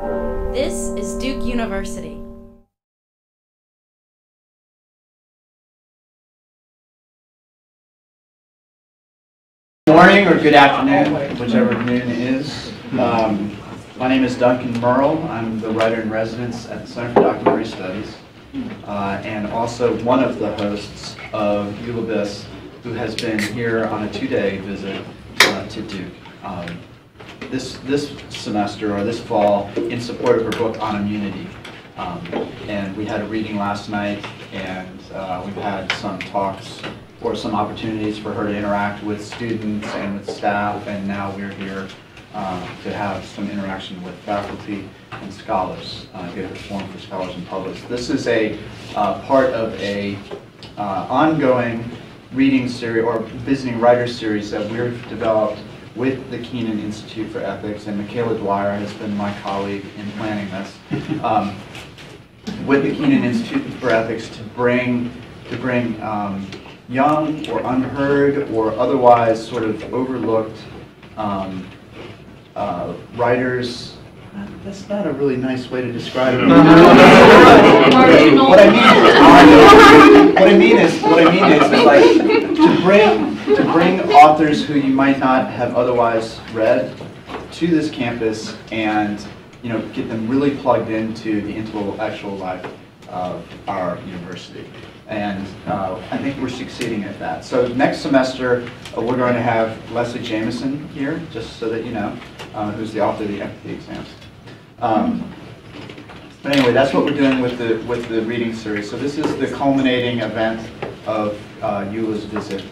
This is Duke University. Good morning or good afternoon, whichever noon is. Um, my name is Duncan Murrell. I'm the writer in residence at the Center for Documentary Studies, uh, and also one of the hosts of Eula Biss, who has been here on a two-day visit uh, to Duke. Um, this this semester or this fall, in support of her book on immunity. Um, and we had a reading last night, and uh, we've had some talks or some opportunities for her to interact with students and with staff, and now we're here uh, to have some interaction with faculty and scholars, uh, get a forum for scholars and publics. This is a uh, part of a uh, ongoing reading series or visiting writer series that we've developed with the Kenan Institute for Ethics, and Michaela Dwyer has been my colleague in planning this, um, with the Kenan Institute for Ethics to bring to bring um, young or unheard or otherwise sort of overlooked um, uh, writers. That's not a really nice way to describe it. what I mean, what I mean is, what I mean is, is like to bring to bring authors who you might not have otherwise read to this campus and you know get them really plugged into the intellectual life of our university and uh, I think we're succeeding at that. So next semester, uh, we're going to have Leslie Jamison here, just so that you know, uh, who's the author of the empathy exams. Um, but anyway, that's what we're doing with the with the reading series. So this is the culminating event of uh, Eula's visit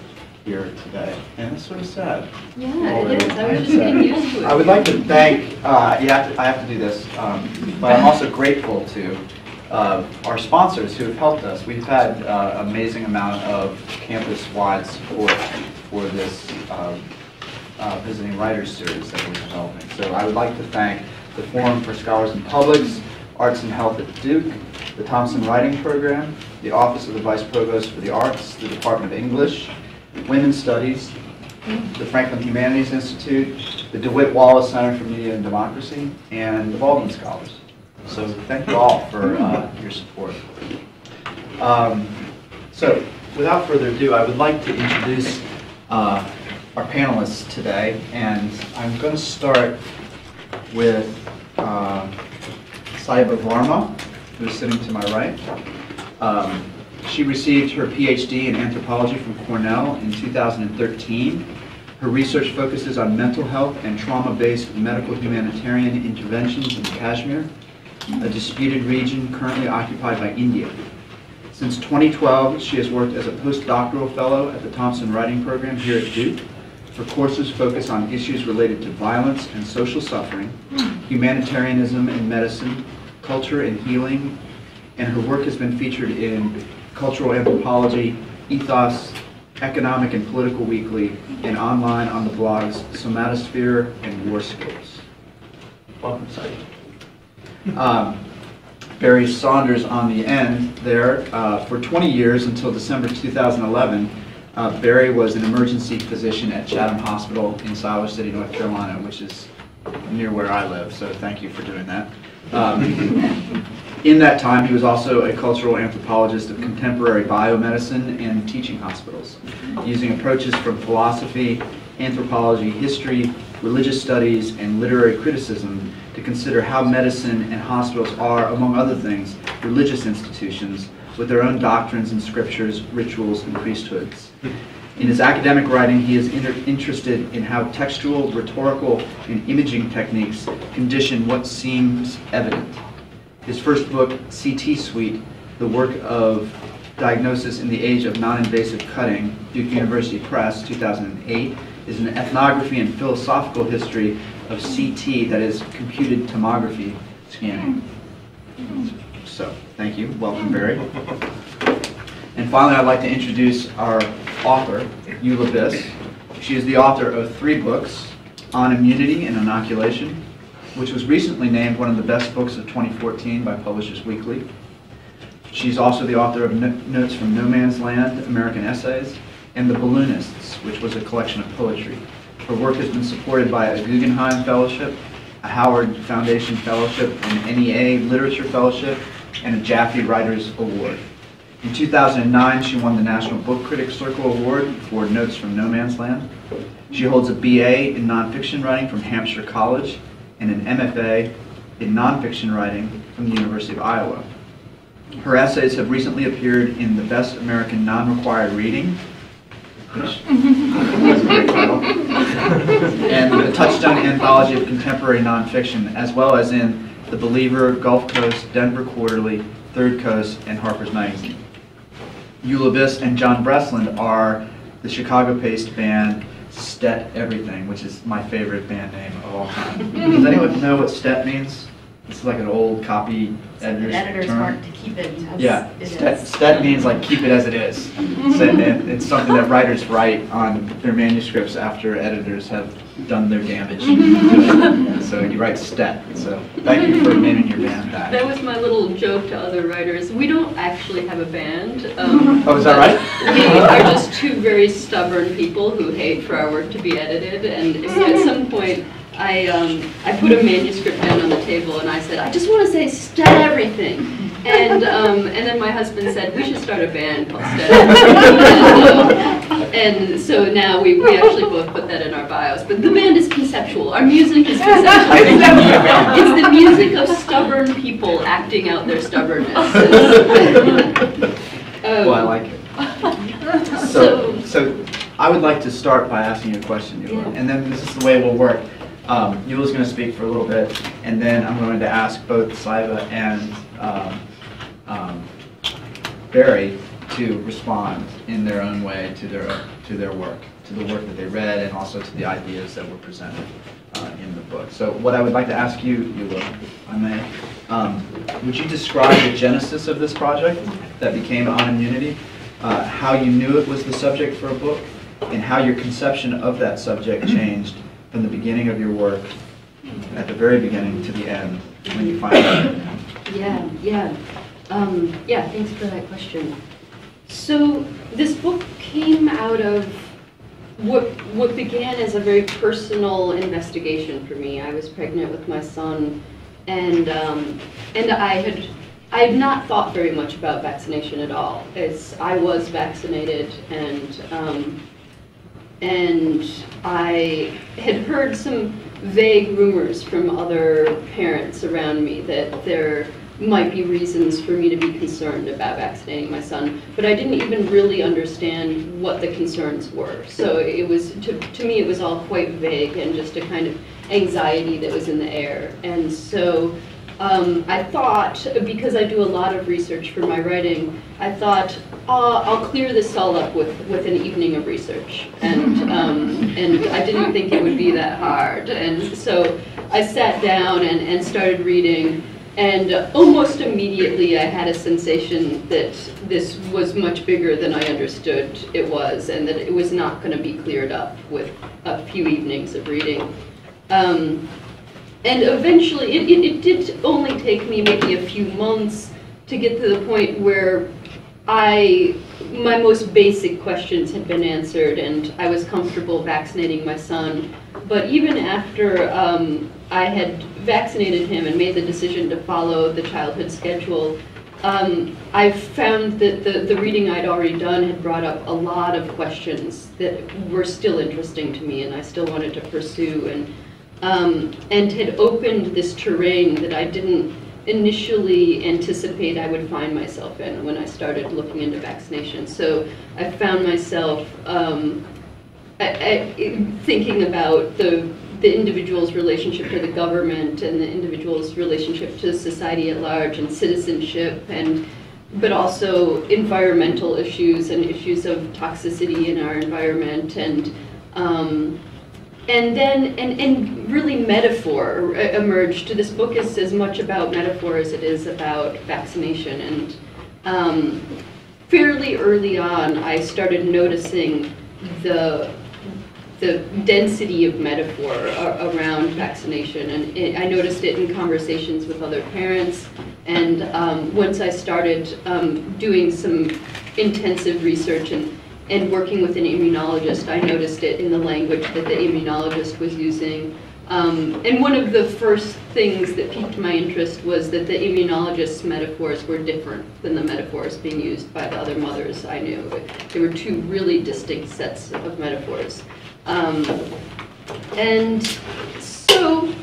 here today, and it's sort of sad. Yeah, it is. I I was just getting used to it. I would like to thank. Uh, you have to, I have to do this, um, but I'm also grateful to uh, our sponsors who have helped us. We've had uh, amazing amount of campus-wide support for this um, uh, Visiting Writers Series that we're developing. So I would like to thank the Forum for Scholars and Publics, Arts and Health at Duke, the Thompson Writing Program, the Office of the Vice Provost for the Arts, the Department of English, Women's Studies, the Franklin Humanities Institute, the DeWitt Wallace Center for Media and Democracy, and the Baldwin Scholars. So thank you all for uh, your support. Um, so without further ado, I would like to introduce uh, our panelists today, and I'm going to start with uh, Saiba Varma, who is sitting to my right. Um, she received her PhD in anthropology from Cornell in 2013. Her research focuses on mental health and trauma-based medical humanitarian interventions in Kashmir, a disputed region currently occupied by India. Since 2012, she has worked as a postdoctoral fellow at the Thompson Writing Program here at Duke. Her courses focus on issues related to violence and social suffering, humanitarianism and medicine, culture and healing, and her work has been featured in Cultural Anthropology, Ethos, Economic and Political Weekly, and online on the blogs Somatosphere and Warscapes. Welcome, Saeed. Um, Barry Saunders on the end there. Uh, for 20 years until December 2011, uh, Barry was an emergency physician at Chatham Hospital in Siler City, North Carolina, which is near where I live, so thank you for doing that. Um, in that time, he was also a cultural anthropologist of contemporary biomedicine and teaching hospitals, using approaches from philosophy, anthropology, history, religious studies, and literary criticism to consider how medicine and hospitals are, among other things, religious institutions with their own doctrines and scriptures, rituals, and priesthoods. In his academic writing, he is inter interested in how textual, rhetorical, and imaging techniques condition what seems evident. His first book, CT Suite, the work of Diagnosis in the Age of Non-Invasive Cutting, Duke University Press, 2008, is an ethnography and philosophical history of CT, that is computed tomography scanning. So, thank you. Welcome, Barry. And finally, I'd like to introduce our author, Eula Biss. She is the author of three books, On Immunity An Inoculation, which was recently named one of the best books of 2014 by Publishers Weekly. She's also the author of No- Notes from No Man's Land, American Essays, and The Balloonists, which was a collection of poetry. Her work has been supported by a Guggenheim Fellowship a Howard Foundation Fellowship, an NEA Literature Fellowship, and a Jaffe Writers Award. In 2009, she won the National Book Critics Circle Award for Notes from No Man's Land. She holds a BA in nonfiction writing from Hampshire College and an MFA in nonfiction writing from the University of Iowa. Her essays have recently appeared in the Best American Non-Required Reading, which is a great title, and the Touchstone Anthology of Contemporary Nonfiction, as well as in The Believer, Gulf Coast, Denver Quarterly, Third Coast, and Harper's Magazine. Eula Biss and John Bresland are the Chicago-based band Stet Everything, which is my favorite band name of all time. Does anyone know what Stet means? It's like an old copy So editor's editors term. to keep it as Yeah, it stet, is. stet means like keep it as it is. So It's something that writers write on their manuscripts after editors have done their damage. So you write stet, so thank you for naming your band That that. was my little joke to other writers. We don't actually have a band. um, Oh, is that right? We are just two very stubborn people who hate for our work to be edited, and at some point, I, um, I put a manuscript down on the table and I said, I just want to say stet everything. And, um, and then my husband said, we should start a band called Stet And so now we, we actually both put that in our bios. But the band is conceptual. Our music is conceptual. It's the music of stubborn people acting out their stubbornness. Well, I Um, like it. So, so I would like to start by asking you a question, Eula, and then this is the way it will work. Um, Eula's going to speak for a little bit, and then I'm going to ask both Saiba and um, um, Barry to respond in their own way to their, to their work, to the work that they read, and also to the ideas that were presented uh, in the book. So what I would like to ask you, Eula, if I may, um, would you describe the genesis of this project that became On Immunity? uh, how you knew it was the subject for a book, and how your conception of that subject changed from the beginning of your work, at the very beginning to the end, when you find out. Yeah, yeah. Um, yeah, thanks for that question. So this book came out of what what began as a very personal investigation for me. I was pregnant with my son, and um, and I had I had not thought very much about vaccination at all. As I was vaccinated, and um, and I had heard some vague rumors from other parents around me that there might be reasons for me to be concerned about vaccinating my son, but I didn't even really understand what the concerns were. So it was, to, to me, it was all quite vague and just a kind of anxiety that was in the air. And so um, I thought, because I do a lot of research for my writing, I thought, uh, I'll clear this all up with, with an evening of research. And, um, and I didn't think it would be that hard. And so I sat down and, and started reading. And almost immediately, I had a sensation that this was much bigger than I understood it was, and that it was not going to be cleared up with a few evenings of reading. Um, and eventually, it, it, it did only take me maybe a few months to get to the point where I, my most basic questions had been answered and I was comfortable vaccinating my son. But even after um, I had vaccinated him and made the decision to follow the childhood schedule, um, I found that the, the reading I'd already done had brought up a lot of questions that were still interesting to me and I still wanted to pursue and, um, and had opened this terrain that I didn't initially anticipate I would find myself in when I started looking into vaccination. So I found myself um, I, I, thinking about the the individual's relationship to the government and the individual's relationship to society at large and citizenship and but also environmental issues and issues of toxicity in our environment and um, and then and, and really metaphor e- emerged. This book is as much about metaphor as it is about vaccination. And um, fairly early on i started noticing the the density of metaphor around vaccination. And it, i noticed it in conversations with other parents. And um, once i started um, doing some intensive research and and working with an immunologist, I noticed it in the language that the immunologist was using. Um, and one of the first things that piqued my interest was that the immunologist's metaphors were different than the metaphors being used by the other mothers I knew. They were two really distinct sets of metaphors. Um, and so,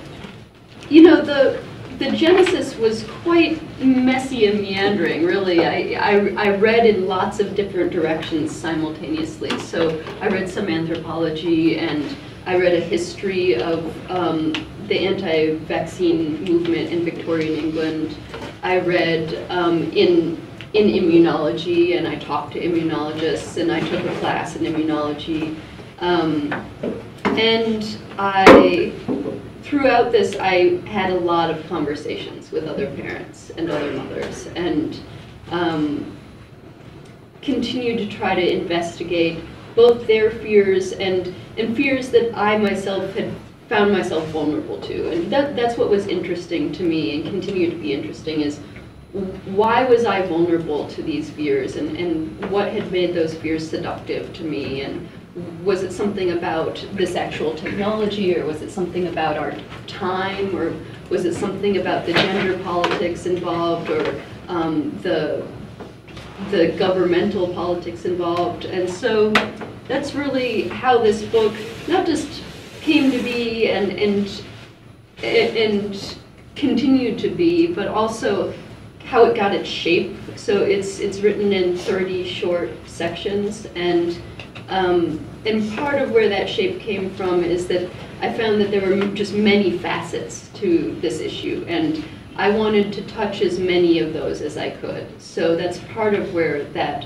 you know, the the genesis was quite messy and meandering, really. I, I, I, read in lots of different directions simultaneously. So I read some anthropology and I read a history of um, the anti-vaccine movement in Victorian England. I read um, in in immunology and I talked to immunologists and I took a class in immunology. Um, and I, throughout this, I had a lot of conversations with other parents and other mothers and um, continued to try to investigate both their fears and, and fears that I myself had found myself vulnerable to. And that, that's what was interesting to me and continued to be interesting is why was I vulnerable to these fears and, and what had made those fears seductive to me and was it something about this actual technology or was it something about our time or was it something about the gender politics involved or um, the the governmental politics involved? And so that's really how this book not just came to be and and and continued to be but also how it got its shape. So it's it's written in 30 short sections and um, and part of where that shape came from is that I found that there were just many facets to this issue, and I wanted to touch as many of those as I could. So that's part of where that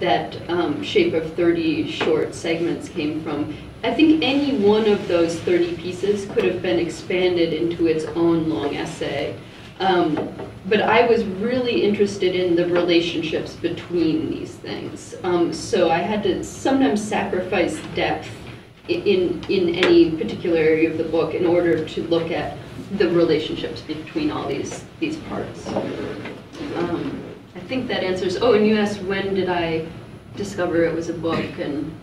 that um, shape of 30 short segments came from. I think any one of those 30 pieces could have been expanded into its own long essay. Um, but I was really interested in the relationships between these things. Um, so I had to sometimes sacrifice depth in, in any particular area of the book in order to look at the relationships between all these, these parts. Um, I think that answers, oh, and you asked when did I discover it was a book and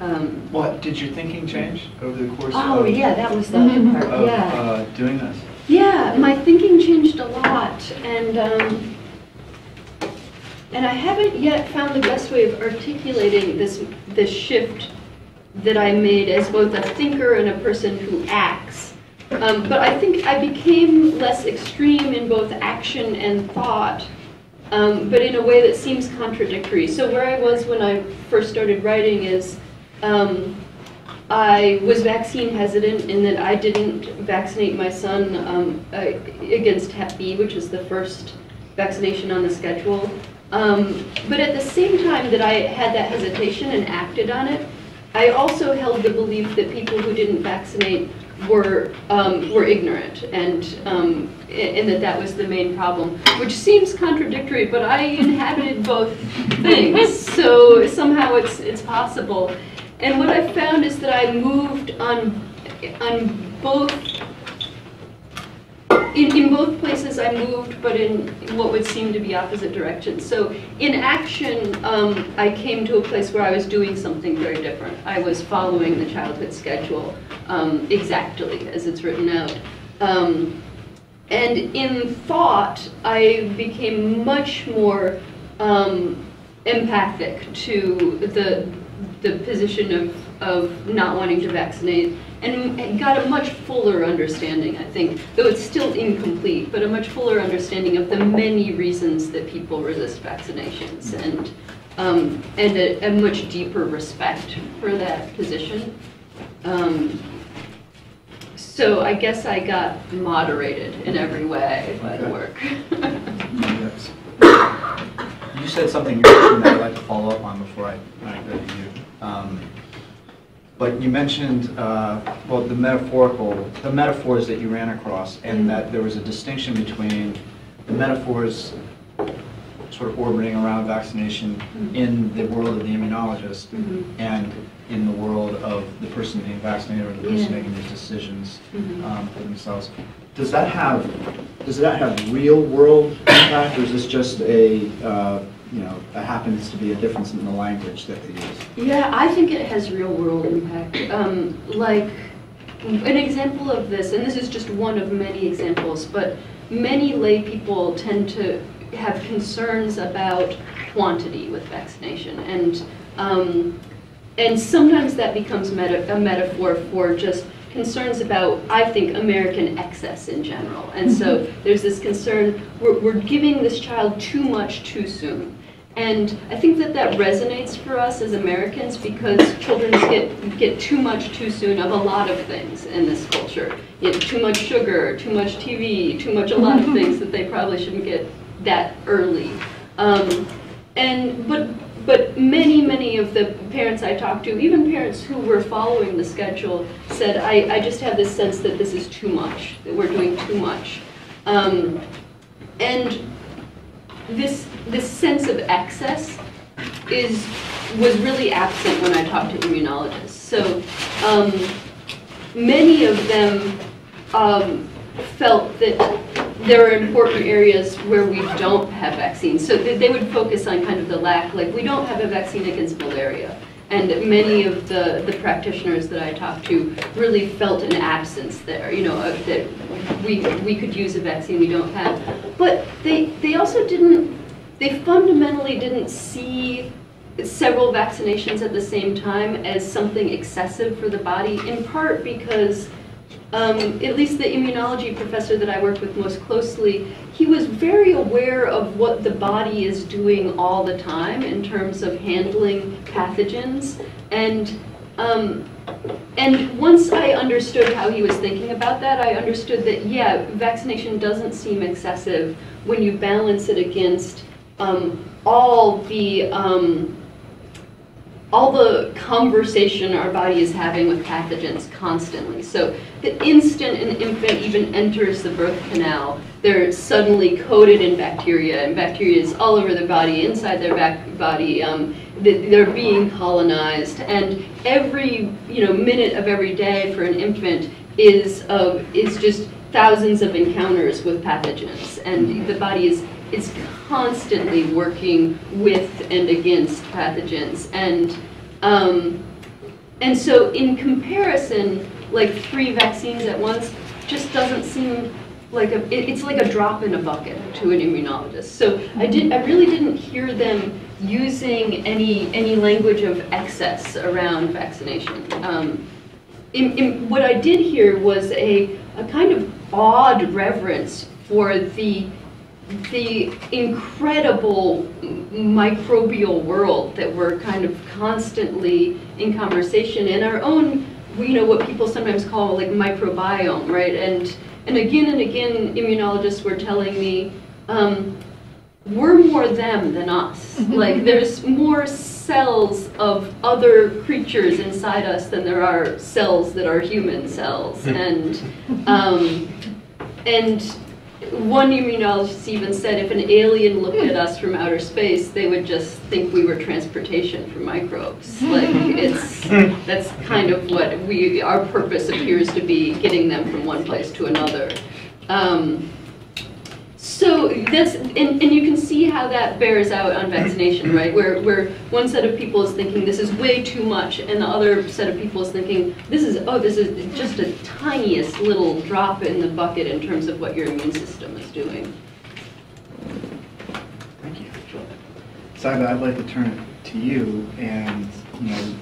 um, what did your thinking change over the course oh, of, yeah, that was the other part, of yeah. uh, doing this? Yeah, my thinking changed a lot, and um, and I haven't yet found the best way of articulating this this shift that I made as both a thinker and a person who acts. Um, but I think I became less extreme in both action and thought, um, but in a way that seems contradictory. So where I was when I first started writing is. Um, I was vaccine hesitant in that I didn't vaccinate my son um, against Hep B, which is the first vaccination on the schedule. Um, but at the same time that I had that hesitation and acted on it, I also held the belief that people who didn't vaccinate were um, were ignorant and um, and that that was the main problem, which seems contradictory. But I inhabited both things, so somehow it's it's possible. And what I found is that I moved on, on both, in, in both places I moved, but in what would seem to be opposite directions. So in action, um, I came to a place where I was doing something very different. I was following the childhood schedule um, exactly as it's written out. Um, and in thought, I became much more um, empathic to the the position of, of not wanting to vaccinate and got a much fuller understanding, I think, though it's still incomplete, but a much fuller understanding of the many reasons that people resist vaccinations and, um, and a, a, much deeper respect for that position. Um, so I guess I got moderated in every way by the work. you said something that I'd like to follow up on before I, I go to you. Um, but you mentioned, uh, well, the metaphorical, the metaphors that you ran across, and mm -hmm. that there was a distinction between the metaphors sort of orbiting around vaccination mm -hmm. in the world of the immunologist mm -hmm. and in the world of the person being vaccinated or the person yeah. making these decisions mm-hmm. um, for themselves. Does that have does that have real world impact, or is this just a uh, you know, it happens to be a difference in the language that they use. Yeah, I think it has real world impact. Um, like, an example of this, and this is just one of many examples, but many lay people tend to have concerns about quantity with vaccination. And, um, and sometimes that becomes meta a metaphor for just concerns about, I think, American excess in general. And so there's this concern, we're, we're giving this child too much too soon. And I think that that resonates for us as Americans because children get, get too much too soon of a lot of things in this culture. You know, too much sugar, too much TV, too much a lot of things that they probably shouldn't get that early. Um, and, but, but many, many of the parents I talked to, even parents who were following the schedule, said, I, I just have this sense that this is too much, that we're doing too much. Um, and this this sense of excess is was really absent when I talked to immunologists. So um, many of them um, felt that there are important areas where we don't have vaccines. So they, they would focus on kind of the lack, like we don't have a vaccine against malaria. And many of the, the practitioners that I talked to really felt an absence there, you know, that we, we could use a vaccine we don't have. But they, they also didn't they fundamentally didn't see several vaccinations at the same time as something excessive for the body, in part because um, at least the immunology professor that I worked with most closely, he was very aware of what the body is doing all the time in terms of handling pathogens. And, um, and once I understood how he was thinking about that, I understood that, yeah, vaccination doesn't seem excessive when you balance it against um, all the um, all the conversation our body is having with pathogens constantly. So the instant an infant even enters the birth canal, they're suddenly coated in bacteria, and bacteria is all over their body, inside their back body. Um, they're being colonized, and every you know minute of every day for an infant is is just thousands of encounters with pathogens, and the body is is constantly working with and against pathogens. And, um, and so in comparison, like three vaccines at once just doesn't seem like a, it, it's like a drop in a bucket to an immunologist. So I did, I really didn't hear them using any, any language of excess around vaccination. Um, in, in, what I did hear was a, a kind of odd reverence for the the incredible microbial world that we're kind of constantly in conversation in our own you know what people sometimes call like microbiome right and and again and again immunologists were telling me um, we're more them than us mm-hmm. like there's more cells of other creatures inside us than there are cells that are human cells hmm. and um, and one immunologist even said if an alien looked at us from outer space, they would just think we were transportation for microbes. Like it's that's kind of what we our purpose appears to be, getting them from one place to another. Um, so that's, and, and you can see how that bears out on vaccination, right? Where, where one set of people is thinking this is way too much, and the other set of people is thinking this is, oh, this is just a tiniest little drop in the bucket in terms of what your immune system is doing. Thank you. Saiba, I'd like to turn it to you, and you know,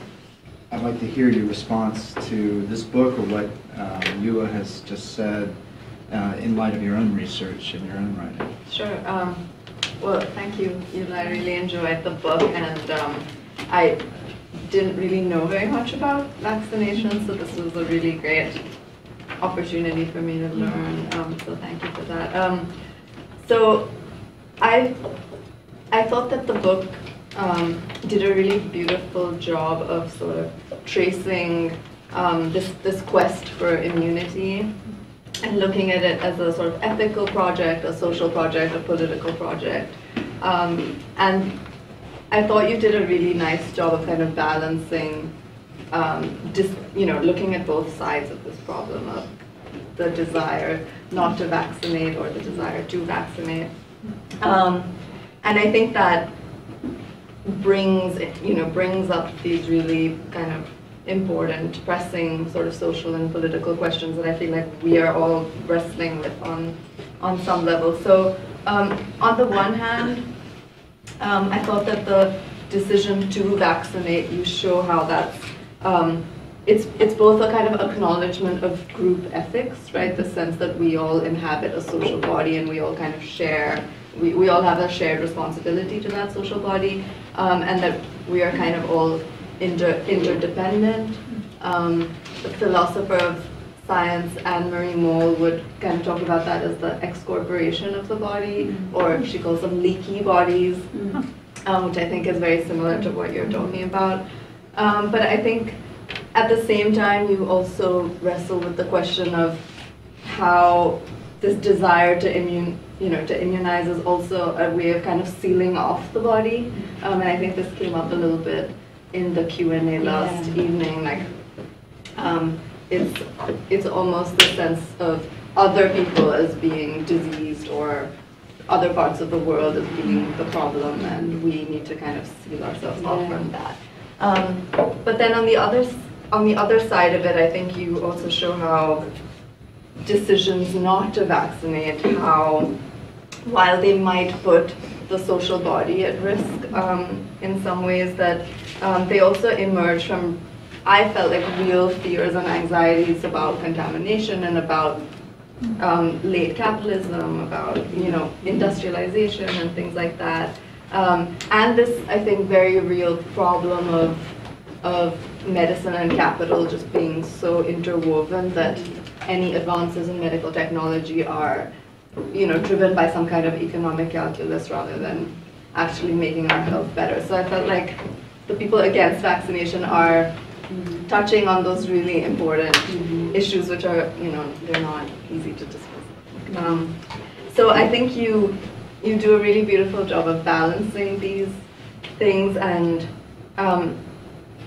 I'd like to hear your response to this book or what um, Eula has just said uh, in light of your own research and your own writing. Sure. Um, well, thank you, Eula. I really enjoyed the book, and um, I didn't really know very much about vaccinations, so this was a really great opportunity for me to learn. Um, so thank you for that. Um, so I I thought that the book um, did a really beautiful job of sort of tracing um, this this quest for immunity and looking at it as a sort of ethical project, a social project, a political project. Um, and I thought you did a really nice job of kind of balancing, um, just, you know, looking at both sides of this problem of the desire not to vaccinate or the desire to vaccinate. Um, and I think that brings, you know, brings up these really kind of important, pressing sort of social and political questions that I feel like we are all wrestling with on, on some level. So um, on the one hand, um, I thought that the decision to vaccinate, you show how that's, um, it's, it's both a kind of acknowledgement of group ethics, right? The sense that we all inhabit a social body and we all kind of share, we, we all have a shared responsibility to that social body, um, and that we are kind of all inter, interdependent. Um, the philosopher of science, Annemarie Mol, would kind of talk about that as the excorporation of the body, or she calls them leaky bodies um, which I think is very similar to what you're talking about. Um, but I think at the same time, you also wrestle with the question of how this desire to immune, you know, to immunize is also a way of kind of sealing off the body. Um, and I think this came up a little bit in the Q and A last Yeah. evening. Like, um, it's it's almost the sense of other people as being diseased or other parts of the world as being the problem, and we need to kind of seal ourselves off from that. Um, but then on the other on the other side of it, I think you also show how decisions not to vaccinate, how while they might put the social body at risk um, in some ways, that um, they also emerge from, I felt like real fears and anxieties about contamination and about um, late capitalism, about you know industrialization and things like that, um, and this I think very real problem of of medicine and capital just being so interwoven that any advances in medical technology are you know driven by some kind of economic calculus rather than actually making our health better. So I felt like the people against vaccination are touching on those really important issues which are, you know, they're not easy to discuss. Um, so I think you you do a really beautiful job of balancing these things and um,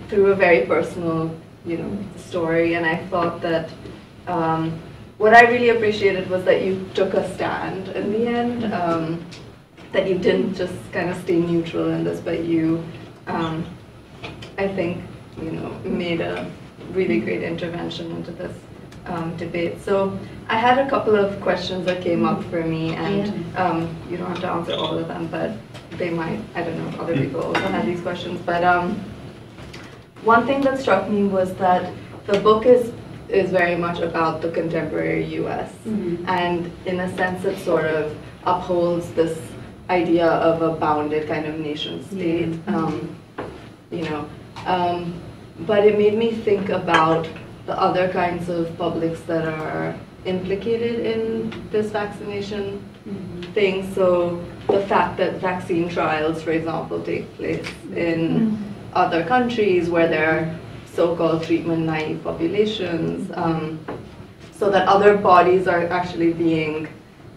through a very personal, you know, story. And I thought that um, what I really appreciated was that you took a stand in the end. Um, that you didn't just kind of stay neutral in this, but you, um, I think, you know, made a really great intervention into this um, debate. So I had a couple of questions that came up for me, and um, you don't have to answer all of them, but they might. I don't know if other people also had these questions, but um, one thing that struck me was that the book is is very much about the contemporary U.S. Mhm. and in a sense, it sort of upholds this idea of a bounded kind of nation state. Um, you know, um, but it made me think about the other kinds of publics that are implicated in this vaccination thing. So the fact that vaccine trials, for example, take place in other countries where there are so-called treatment naive populations, um, so that other bodies are actually being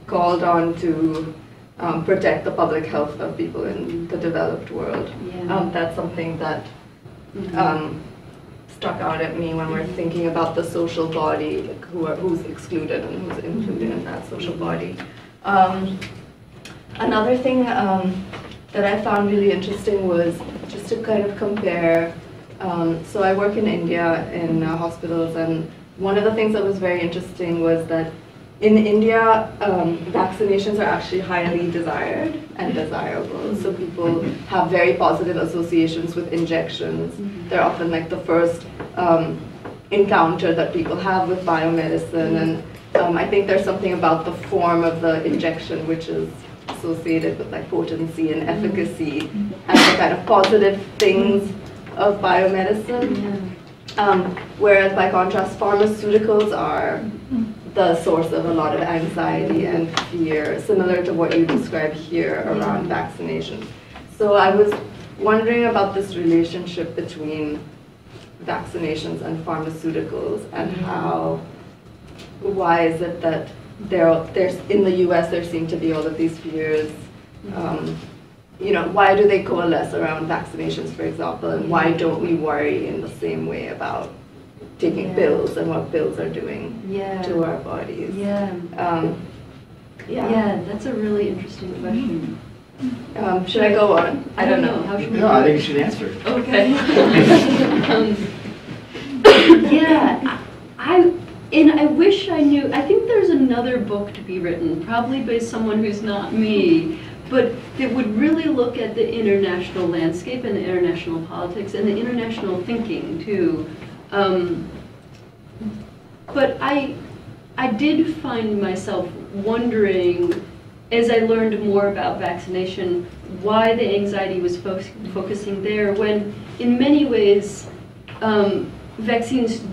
called on to um, protect the public health of people in the developed world. Yeah. Um, that's something that Mhm. um, stuck out at me when we're thinking about the social body, like who are, who's excluded and who's included in that social body. Um, another thing um, that I found really interesting was just to kind of compare. Um, so I work in India in uh, hospitals, and one of the things that was very interesting was that in India, um, vaccinations are actually highly desired and desirable. So people have very positive associations with injections. They're often like the first um, encounter that people have with biomedicine. And um, I think there's something about the form of the injection which is associated with like potency and efficacy and the kind of positive things of biomedicine. Yeah. Um, whereas by contrast, pharmaceuticals are the source of a lot of anxiety and fear, similar to what you describe here around mm-hmm. vaccinations. So I was wondering about this relationship between vaccinations and pharmaceuticals and mm-hmm. how, why is it that there, there's, in the US, there seem to be all of these fears mm-hmm. um, you know, why do they coalesce around vaccinations, for example, and why don't we worry in the same way about taking Yeah. pills and what pills are doing Yeah. to our bodies? Yeah. Um, yeah. Yeah, that's a really interesting question. Um, should I go on? I don't know. How should we No, do I think you should answer. Okay. Um, Yeah, I, and I wish I knew, I think there's another book to be written, probably by someone who's not me, but that would really look at the international landscape and the international politics and the international thinking too. Um, but I, I did find myself wondering, as I learned more about vaccination, why the anxiety was fo- focusing there, when in many ways, um, vaccines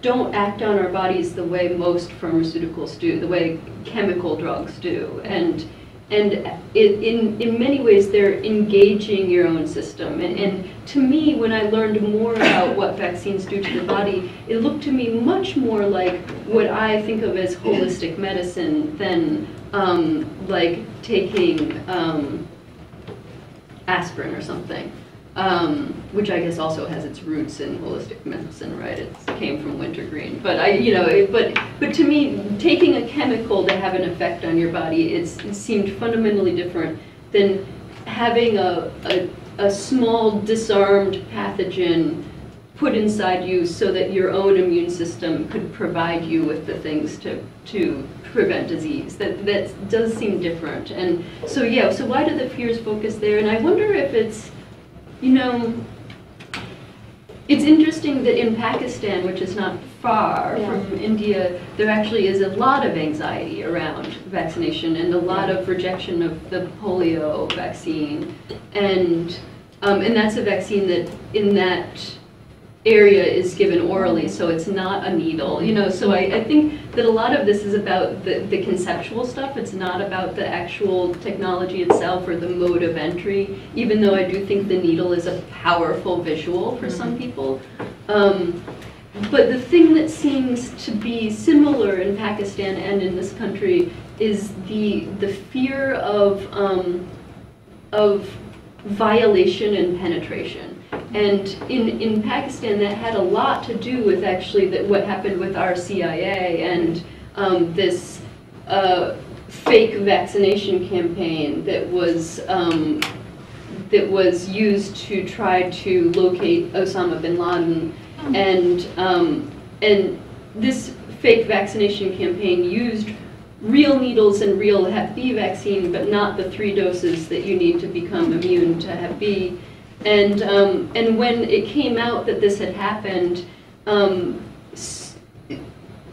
don't act on our bodies the way most pharmaceuticals do, the way chemical drugs do. And, and it, in, in many ways, they're engaging your own system. And, and to me, when I learned more about what vaccines do to the body, it looked to me much more like what I think of as holistic medicine than um, like taking um, aspirin or something, um, which I guess also has its roots in holistic medicine, right? It came from wintergreen, but I, you know, it, but but to me, taking a chemical to have an effect on your body, it seemed fundamentally different than having a, a a small disarmed pathogen put inside you so that your own immune system could provide you with the things to, to prevent disease. That, that does seem different. And so, yeah, so why do the fears focus there? And I wonder if it's, you know, it's interesting that in Pakistan, which is not far Yeah. from India, there actually is a lot of anxiety around vaccination and a lot of rejection of the polio vaccine. And, um, and that's a vaccine that in that area is given orally, so it's not a needle, you know, so I, I think that a lot of this is about the, the conceptual stuff, it's not about the actual technology itself or the mode of entry, even though I do think the needle is a powerful visual for some people. Um, but the thing that seems to be similar in Pakistan and in this country is the, the fear of, um, of violation and penetration. And in, in Pakistan, that had a lot to do with actually what happened with our CIA and um, this uh, fake vaccination campaign that was um, that was used to try to locate Osama bin Laden, and um, and this fake vaccination campaign used real needles and real Hep B vaccine, but not the three doses that you need to become immune to Hep B. And um, and when it came out that this had happened, um,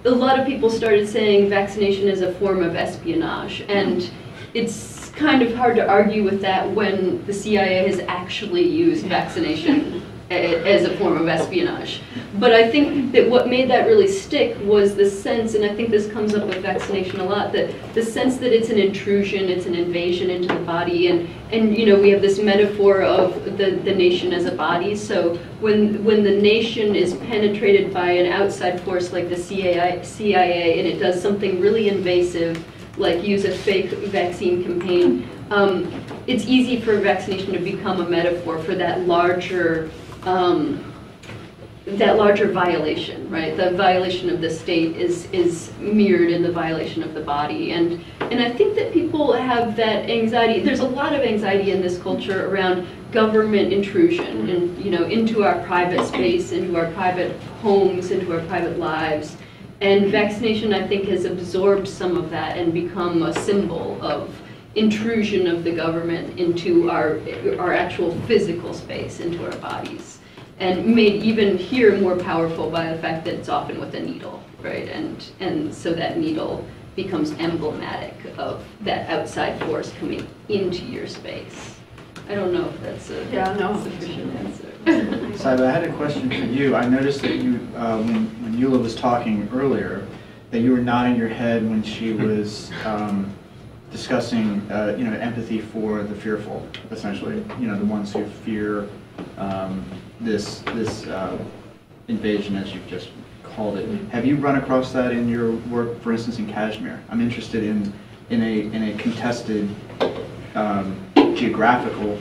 a lot of people started saying vaccination is a form of espionage, and it's kind of hard to argue with that when the CIA has actually used vaccination as a form of espionage. But I think that what made that really stick was the sense, and I think this comes up with vaccination a lot, that the sense that it's an intrusion, it's an invasion into the body, and and you know we have this metaphor of the the nation as a body. So when when the nation is penetrated by an outside force like the CIA, CIA and it does something really invasive, like use a fake vaccine campaign, um, it's easy for vaccination to become a metaphor for that larger. Um, that larger violation, right? The violation of the state is is mirrored in the violation of the body, and and I think that people have that anxiety. There's a lot of anxiety in this culture around government intrusion, and you know, into our private space, into our private homes, into our private lives, and vaccination, I think, has absorbed some of that and become a symbol of intrusion of the government into our our actual physical space, into our bodies and made even here more powerful by the fact that it's often with a needle, right? And and so that needle becomes emblematic of that outside force coming into your space. I don't know if that's a Yeah, no. sufficient answer. Saiba, I had a question for you. I noticed that you, uh, when when Eula was talking earlier, that you were nodding your head when she was um, discussing, uh, you know, empathy for the fearful, essentially, you know, the ones who fear um, this, this uh, invasion, as you've just called it. Have you run across that in your work, for instance, in Kashmir? I'm interested in, in a, in a contested um, geographical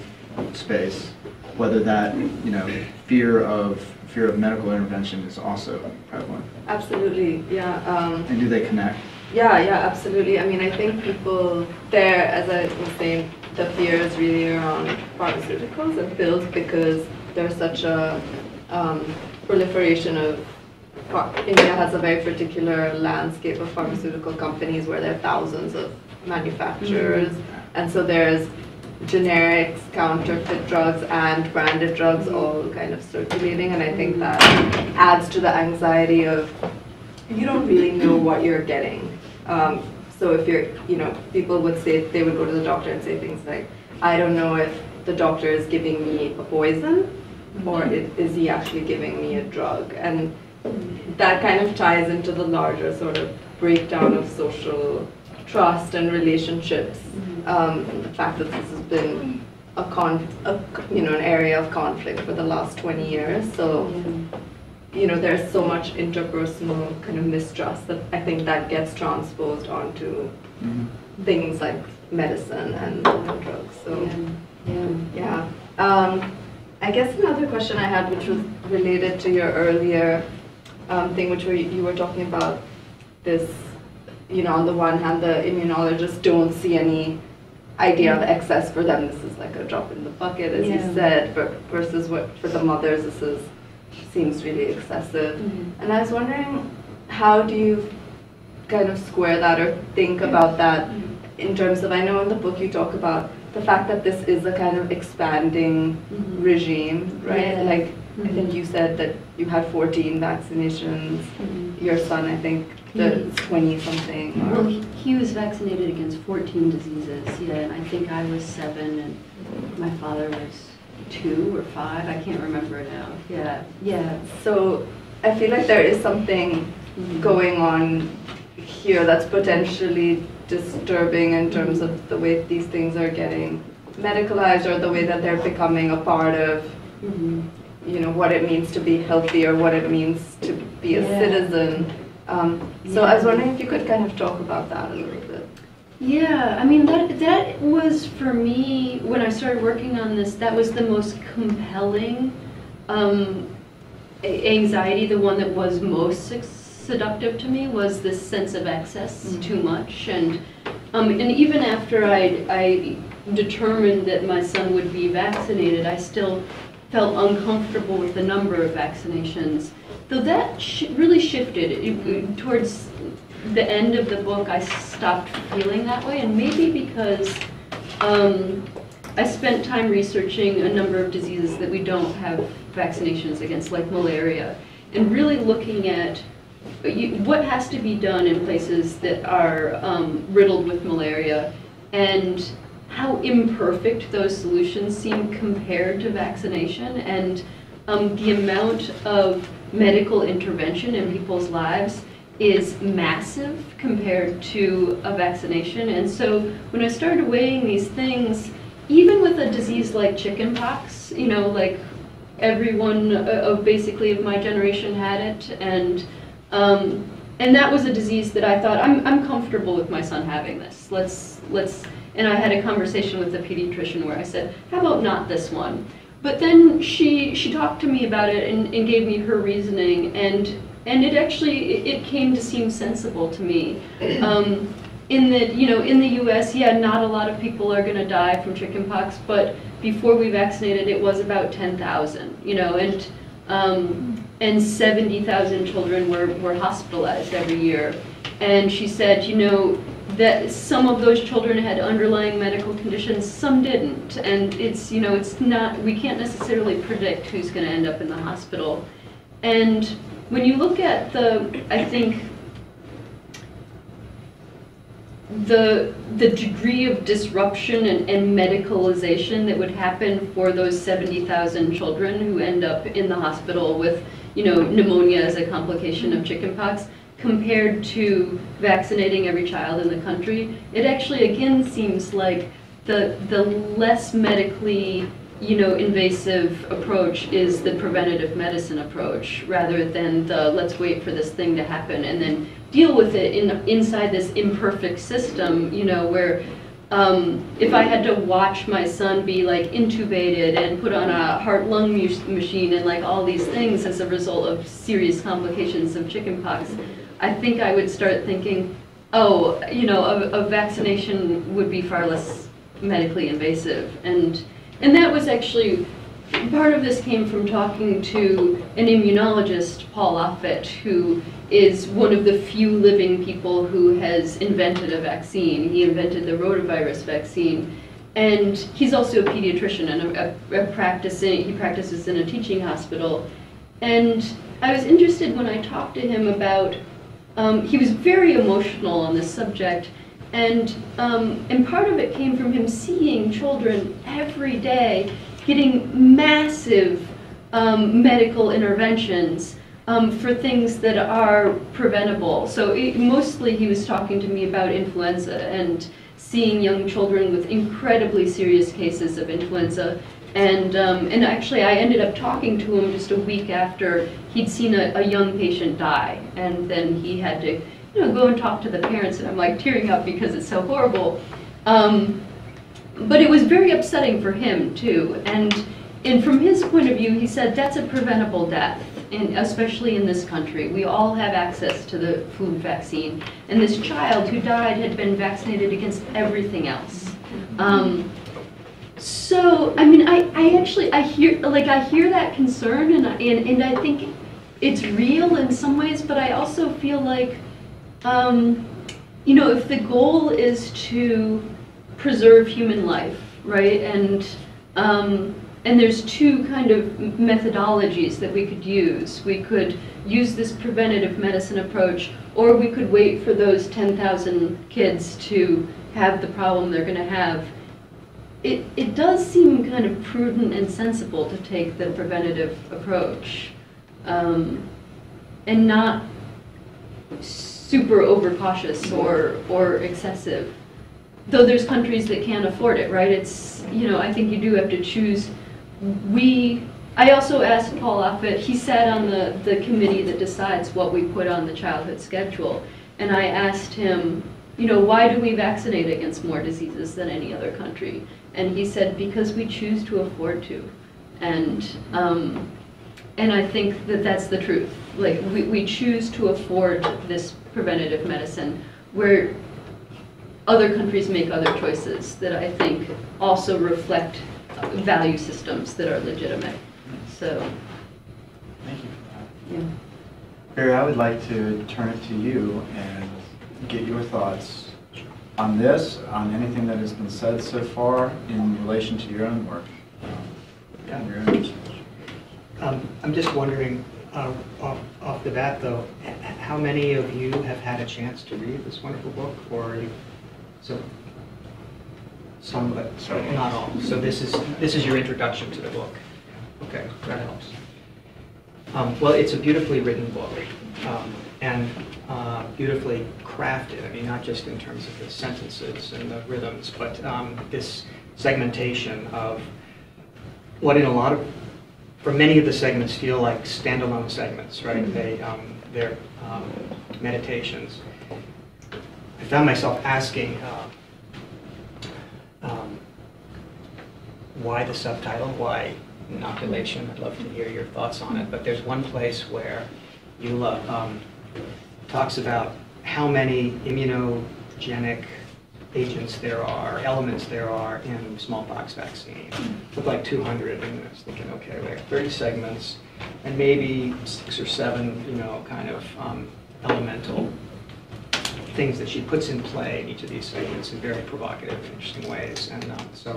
space, whether that, you know, fear of, fear of medical intervention is also prevalent. Absolutely, yeah. Um, And do they connect? Yeah, yeah, absolutely. I mean, I think people there, as I was saying, the fear is really around pharmaceuticals and pills because there's such a um, proliferation of India has a very particular landscape of pharmaceutical companies where there are thousands of manufacturers. And so there's generics, counterfeit drugs, and branded drugs all kind of circulating. And I think that adds to the anxiety of you don't really know what you're getting. Um, so if you're, you know, people would say, they would go to the doctor and say things like, I don't know if the doctor is giving me a poison or is he actually giving me a drug? And that kind of ties into the larger sort of breakdown of social trust and relationships. Um, and the fact that this has been a con, a, you know, an area of conflict for the last 20 years. So you know, there's so much interpersonal kind of mistrust that I think that gets transposed onto things like medicine and, and drugs. So, Yeah. yeah. Um, I guess another question I had, which was related to your earlier um, thing, which were, you were talking about this, you know, on the one hand, the immunologists don't see any idea of excess for them. This is like a drop in the bucket, as you said, but versus what for the mothers, this is seems really excessive. Mhm. And I was wondering, how do you kind of square that or think about that in terms of, I know in the book you talk about the fact that this is a kind of expanding Mhm. regime, right? Yeah. Like, I think Mhm. you said that you had 14 vaccinations. Mhm. Your son, I think, the 20 something. Well, he- he was vaccinated against 14 diseases, yeah, and I think I was seven, and my father was two or five, I can't remember now. Yeah, yeah. So I feel like there is something Mhm. going on here that's potentially disturbing in terms of the way these things are getting medicalized or the way that they're becoming a part of Mhm. you know what it means to be healthy or what it means to be a Yeah. citizen. Um, so I was wondering if you could kind of talk about that a little bit. Yeah, I mean that that was for me when I started working on this. That was the most compelling um, anxiety. The one that was most sex- seductive to me was this sense of excess, Mhm. too much, and um, and even after I I determined that my son would be vaccinated, I still felt uncomfortable with the number of vaccinations. Though that sh- really shifted It- it- towards the end of the book, I stopped feeling that way, and maybe because um, I spent time researching a number of diseases that we don't have vaccinations against, like malaria, and really looking at you, what has to be done in places that are um, riddled with malaria, and how imperfect those solutions seem compared to vaccination, and um, the amount of medical intervention in people's lives is massive compared to a vaccination. And so when I started weighing these things, even with a disease like chickenpox, you know, like everyone uh, of basically of my generation had it, and um, and that was a disease that I thought I'm I'm comfortable with my son having this. Let's let's. And I had a conversation with the pediatrician where I said, how about not this one? But then she she talked to me about it and, and gave me her reasoning, and and it actually it, came to seem sensible to me. Um, in that you know in the U.S. yeah not a lot of people are going to die from chickenpox, but before we vaccinated it was about 10,000 you know and um, and 70,000 children were, were hospitalized every year. And she said, you know, that some of those children had underlying medical conditions, some didn't. And it's, you know, it's not, we can't necessarily predict who's going to end up in the hospital. And when you look at the, I think, the the degree of disruption and, and medicalization that would happen for those 70,000 children who end up in the hospital with, you know, pneumonia as a complication of chickenpox. Compared to vaccinating every child in the country, it actually again seems like the the less medically you know, invasive approach is the preventative medicine approach rather than the let's wait for this thing to happen and then deal with it in inside this imperfect system, you know, where um, if I had to watch my son be like intubated and put on a heart lung mu- machine and like all these things as a result of serious complications of chickenpox, I think I would start thinking, oh, you know, a, a vaccination would be far less medically invasive. And and that was actually part of this came from talking to an immunologist, Paul Offit, who is one of the few living people who has invented a vaccine. He invented the rotavirus vaccine. And he's also a pediatrician and a, a, a practicing, he practices in a teaching hospital. And I was interested when I talked to him about, um, he was very emotional on this subject. And, um, and part of it came from him seeing children every day getting massive um, medical interventions um, for things that are preventable. So it, mostly he was talking to me about influenza and seeing young children with incredibly serious cases of influenza. And, um, and actually I ended up talking to him just a week after he'd seen a, a young patient die. And then he had to you know, go and talk to the parents and I'm like tearing up because it's so horrible. Um, but it was very upsetting for him too. And, and from his point of view, he said that's a preventable death, in, especially in this country. We all have access to the flu vaccine. And this child who died had been vaccinated against everything else. Um, so, I mean, I, I actually, I hear, like, I hear that concern and, I- and, and I think it's real in some ways, but I also feel like, um, you know, if the goal is to preserve human life, right? And um, and there's two kind of methodologies that we could use. We could use this preventative medicine approach, or we could wait for those 10,000 kids to have the problem they're going to have. It, it does seem kind of prudent and sensible to take the preventative approach um, and not super overcautious or, or excessive though there's countries that can't afford it, right? It's, you know, I think you do have to choose. We, I also asked Paul Offit, he sat on the, the committee that decides what we put on the childhood schedule. And I asked him, you know, why do we vaccinate against more diseases than any other country? And he said, because we choose to afford to. And, um, and I think that that's the truth. Like, we, we choose to afford this preventative medicine where other countries make other choices that I think also reflect value systems that are legitimate. So, Thank you for that. yeah. Barry, I would like to turn it to you and get your thoughts on this, on anything that has been said so far in relation to your own work. um, your own. Um, I'm just wondering, uh, off off the bat though, how many of you have had a chance to read this wonderful book, or are you, so, some, but not all. So this is, this is your introduction to the book? Okay, that helps. Um, Well, it's a beautifully written book, um, and uh, beautifully crafted, I mean, not just in terms of the sentences and the rhythms, but um, this segmentation of what in a lot of for many of the segments feel like standalone segments, right? They, um, they're um, meditations. I found myself asking uh, um, why the subtitle, why inoculation. I'd love to hear your thoughts on it. But there's one place where Eula um, talks about how many immunogenic agents there are, elements there are in smallpox vaccine. Looked like 200, and I was thinking, okay, we have 30 segments, and maybe six or seven, you know, kind of um, elemental things that she puts in play in each of these segments in very provocative, interesting ways. And um, so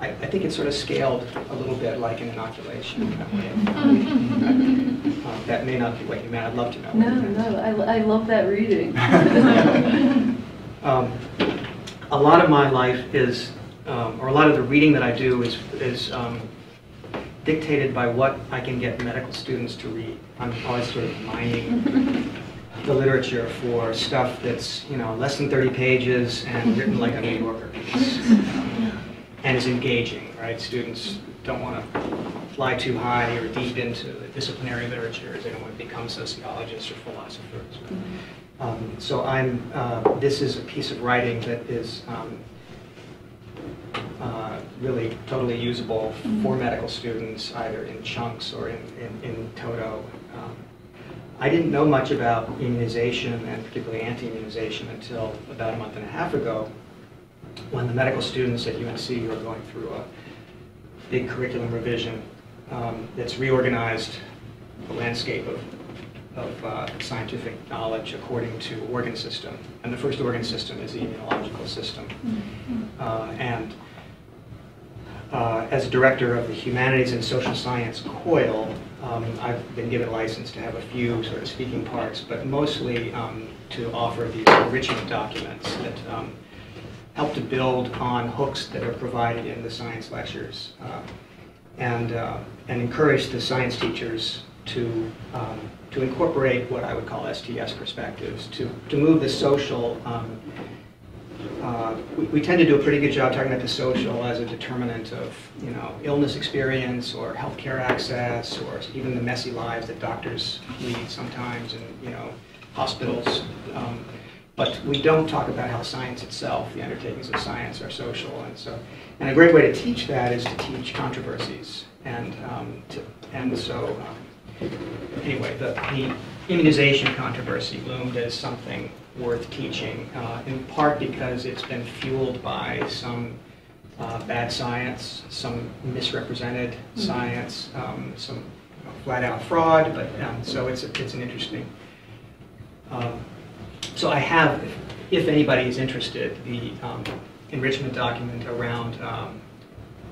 I, I think it's sort of scaled a little bit like an inoculation that. Uh, That may not be what you meant, I'd love to know. No, no, I, I love that reading. Um, A lot of my life is, um, or a lot of the reading that I do is, is um, dictated by what I can get medical students to read. I'm always sort of mining the literature for stuff that's, you know, less than 30 pages and written like a New Yorker piece. And is engaging, right? Students don't want to fly too high or deep into the disciplinary literature. They don't want to become sociologists or philosophers. Um, So I'm, uh, this is a piece of writing that is um, uh, really totally usable for medical students, either in chunks or in, in, in toto. Um, I didn't know much about immunization and particularly anti-immunization until about a month and a half ago, when the medical students at UNC are going through a big curriculum revision um, that's reorganized the landscape of, of uh, scientific knowledge according to organ system. And the first organ system is the immunological system. Uh, And uh, as director of the Humanities and Social Science COIL, um, I've been given license to have a few sort of speaking parts, but mostly um, to offer these enrichment documents that um, help to build on hooks that are provided in the science lectures uh, and, uh, and encourage the science teachers to, um, to incorporate what I would call STS perspectives, to, to move the social um, uh, we, we tend to do a pretty good job talking about the social as a determinant of, you know, illness experience or healthcare access or even the messy lives that doctors lead sometimes in, you know, hospitals. Um, but we don't talk about how science itself, the undertakings of science, are social. And so, and a great way to teach that is to teach controversies. And, um, to, and so, um, anyway, the, the immunization controversy loomed as something worth teaching, uh, in part because it's been fueled by some uh, bad science, some misrepresented science, um, some you know, flat-out fraud, but, um, so it's, a, it's an interesting. um, So I have, if anybody is interested, the um, enrichment document around, um,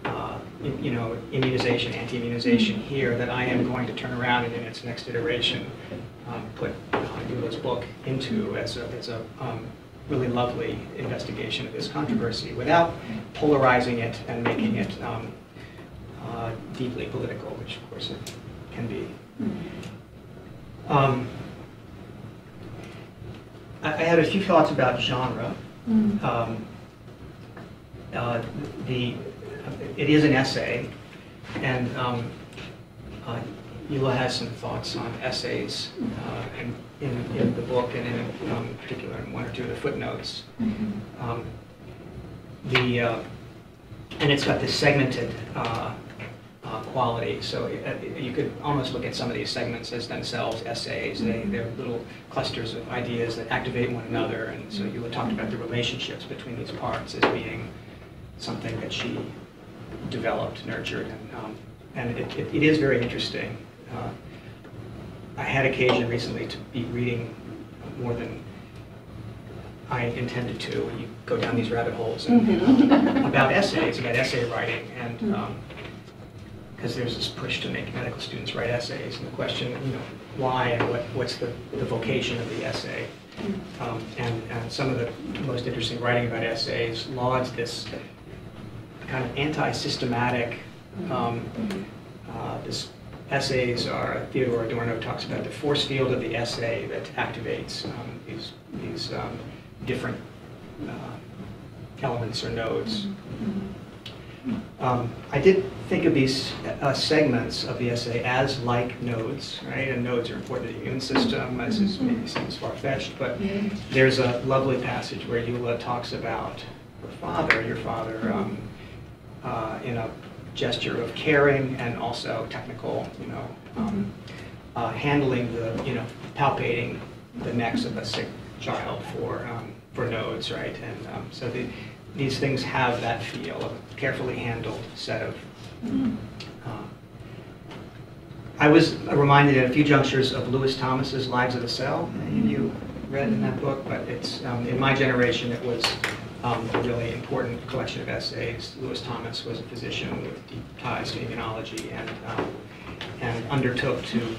uh, you know, immunization, anti-immunization here, that I am going to turn around and in its next iteration, um, put uh, Eula's book into as a, as a um, really lovely investigation of this controversy without polarizing it and making it um, uh, deeply political, which of course it can be. I, I had a few thoughts about genre. Um, uh, the, it is an essay, and um, uh, Eula has some thoughts on essays uh, and in, in the book and in um, particular in one or two of the footnotes. Um, the uh, and it's got this segmented uh, uh, quality, so uh, you could almost look at some of these segments as themselves essays. They, they're little clusters of ideas that activate one another, and so Eula talked about the relationships between these parts as being something that she developed, nurtured, and, um, and it, it, it is very interesting. Uh, I had occasion recently to be reading more than I intended to. You go down these rabbit holes and, Mhm. about essays, about essay writing, and because there's this push to make medical students write essays, and the question, you know, why and what, what's the, the vocation of the essay? Um, and, and some of the most interesting writing about essays lauds this kind of anti-systematic, um, uh, this essays are, Theodor Adorno talks about the force field of the essay that activates um, these, these um, different uh, elements or nodes. Um, I did think of these uh, segments of the essay as like nodes, right? And nodes are important to the immune system, as is maybe seems far-fetched, but there's a lovely passage where Eula talks about her father, your father, um, uh, in a gesture of caring and also technical, you know, um, uh, handling the, you know, palpating the necks of a sick child for, um, for nodes, right? And um, so the, these things have that feel of a carefully handled set of. uh, I was reminded at a few junctures of Lewis Thomas's Lives of the Cell. You read in that book? But it's um, in my generation, it was um, a really important collection of essays. Lewis Thomas was a physician with deep ties to immunology and um, and undertook to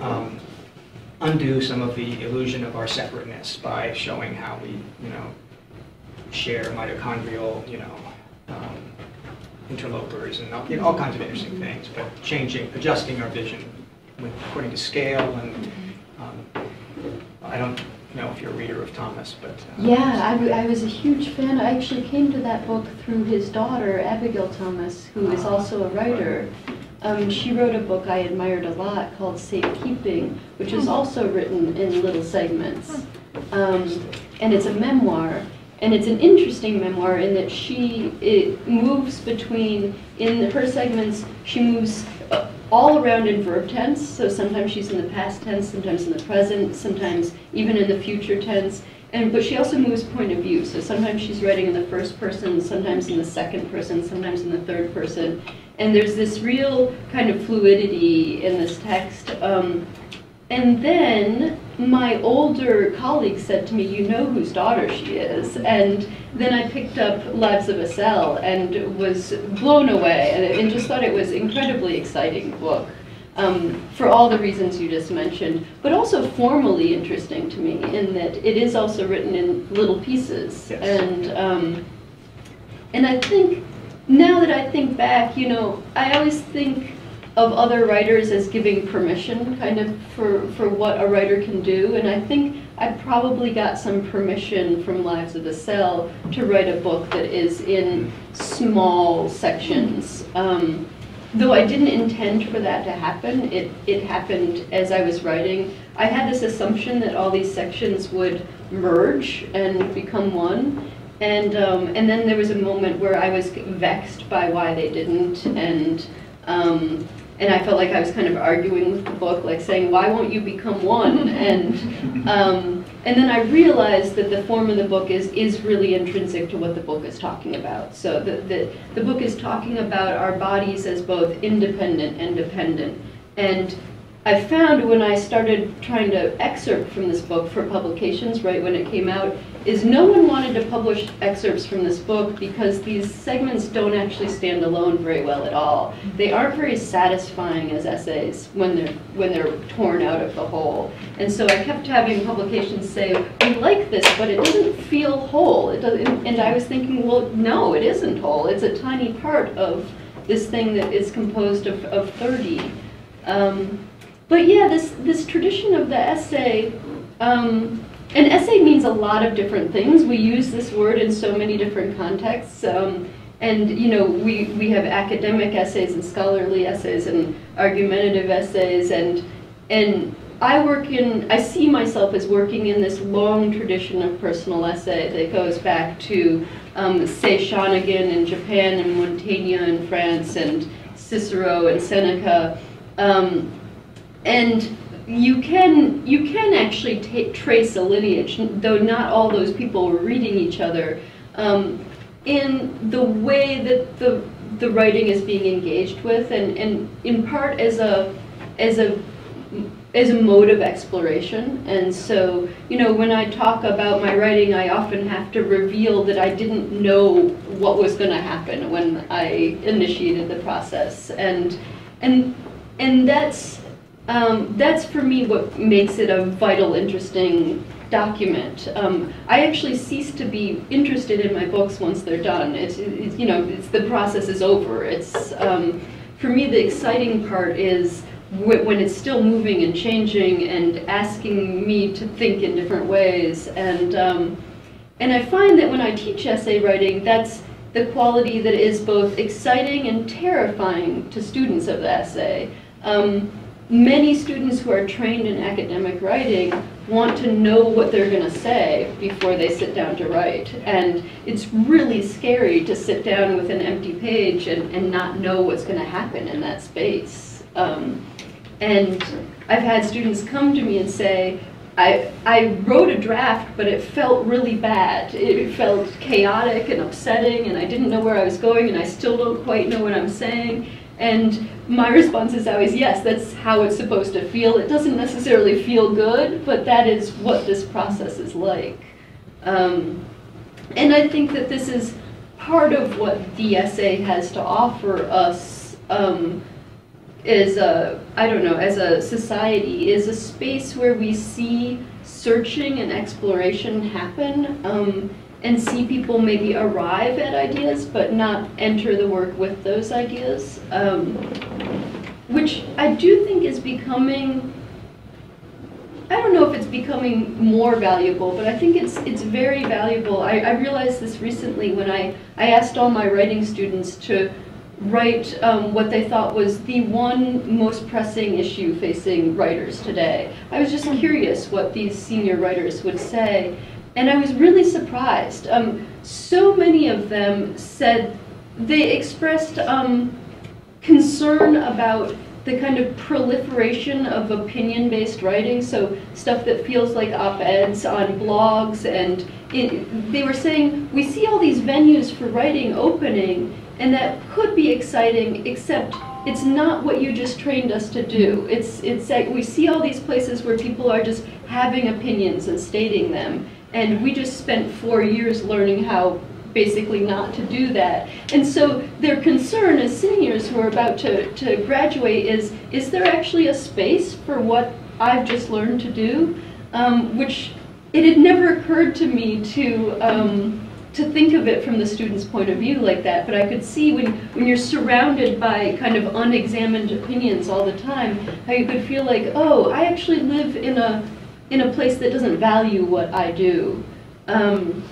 um, undo some of the illusion of our separateness by showing how we, you know, share mitochondrial, you know, um, interlopers and all, you know, all kinds of interesting things, but changing, adjusting our vision with, according to scale and um, I don't know if you're a reader of Thomas, but. uh, Yeah, I, w- I was a huge fan. I actually came to that book through his daughter, Abigail Thomas, who is also a writer. Um, she wrote a book I admired a lot called Safekeeping, which is also written in little segments. Um, and it's a memoir. And it's an interesting memoir in that she it moves between, in her segments, she moves uh, all around in verb tense. So sometimes she's in the past tense, sometimes in the present, sometimes even in the future tense. And, but she also moves point of view. So sometimes she's writing in the first person, sometimes in the second person, sometimes in the third person. And there's this real kind of fluidity in this text. Um, and then my older colleague said to me, you know whose daughter she is. And then I picked up Lives of a Cell and was blown away and, and just thought it was incredibly exciting book. Um, for all the reasons you just mentioned, but also formally interesting to me in that it is also written in little pieces. Yes. And, um, and I think, now that I think back, you know, I always think of other writers as giving permission kind of for, for what a writer can do. And I think I probably got some permission from Lives of the Cell to write a book that is in small sections. Um, though I didn't intend for that to happen, it, it happened as I was writing. I had this assumption that all these sections would merge and become one. And, um, and then there was a moment where I was vexed by why they didn't. And um, and I felt like I was kind of arguing with the book, like saying, "Why won't you become one?" And um, and then I realized that the form of the book is is really intrinsic to what the book is talking about. So the the, the book is talking about our bodies as both independent and dependent. And I found when I started trying to excerpt from this book for publications, right when it came out, is no one wanted to publish excerpts from this book because these segments don't actually stand alone very well at all. They aren't very satisfying as essays when they're when they're torn out of the whole. And so I kept having publications say, "We like this, but it doesn't feel whole." It doesn't, and I was thinking, well, no, it isn't whole. It's a tiny part of this thing that is composed of, of 30. Um, but yeah, this, this tradition of the essay, um, an essay means a lot of different things. We use this word in so many different contexts. Um, and you know, we, we have academic essays and scholarly essays and argumentative essays and and I work in I see myself as working in this long tradition of personal essay that goes back to um, say Shonagon in Japan and Montaigne in France and Cicero and Seneca. Um, and you can you can actually trace a lineage, though not all those people were reading each other, um, in the way that the the writing is being engaged with, and, and in part as a as a as a mode of exploration. And so, you know, when I talk about my writing, I often have to reveal that I didn't know what was going to happen when I initiated the process, and and and that's um, that's for me what makes it a vital, interesting document. Um, I actually cease to be interested in my books once they're done. It's, it's you know, it's, the process is over. It's um, for me the exciting part is wh when it's still moving and changing and asking me to think in different ways. And um, and I find that when I teach essay writing, that's the quality that is both exciting and terrifying to students of the essay. Um, many students who are trained in academic writing want to know what they're going to say before they sit down to write. And it's really scary to sit down with an empty page and, and not know what's going to happen in that space. Um, and I've had students come to me and say, I, I wrote a draft, but it felt really bad. It felt chaotic and upsetting, and I didn't know where I was going, and I still don't quite know what I'm saying. And my response is always, yes, that's how it's supposed to feel. It doesn't necessarily feel good, but that is what this process is like. Um, and I think that this is part of what the essay has to offer us um, is a, I don't know, as a society, is a space where we see searching and exploration happen. Um, and see people maybe arrive at ideas but not enter the work with those ideas, um, which I do think is becoming. I don't know if it's becoming more valuable, but I think it's it's very valuable. I, I realized this recently when I, I asked all my writing students to write um, what they thought was the one most pressing issue facing writers today. I was just curious what these senior writers would say, and I was really surprised. Um, so many of them said they expressed um, concern about the kind of proliferation of opinion-based writing, so stuff that feels like op-eds on blogs, and they were saying, we see all these venues for writing opening, and that could be exciting, except it's not what you just trained us to do. It's, it's like, we see all these places where people are just having opinions and stating them, and we just spent four years learning how basically not to do that. And so their concern as seniors who are about to, to graduate is, is there actually a space for what I've just learned to do? Um, which it had never occurred to me to, um, to think of it from the student's point of view like that, but I could see when, when you're surrounded by kind of unexamined opinions all the time, how you could feel like, oh, I actually live in a, in a place that doesn't value what I do. Um,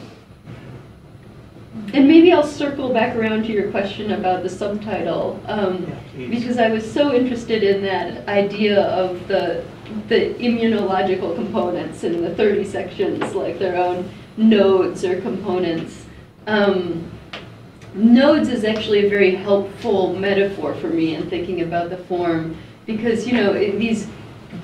and maybe I'll circle back around to your question about the subtitle, um, Yeah, because I was so interested in that idea of the the immunological components in the 30 sections, like their own nodes or components. Um, nodes is actually a very helpful metaphor for me in thinking about the form, because you know it, these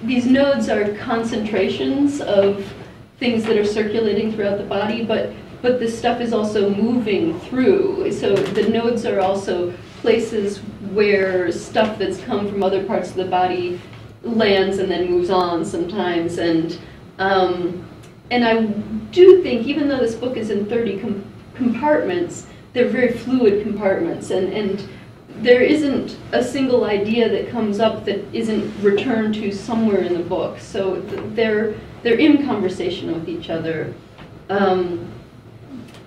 these nodes are concentrations of things that are circulating throughout the body, but but the stuff is also moving through. So the nodes are also places where stuff that's come from other parts of the body lands and then moves on sometimes. And um, and I do think, even though this book is in 30 com compartments, they're very fluid compartments, and and there isn't a single idea that comes up that isn't returned to somewhere in the book. So th they're they're in conversation with each other. Um,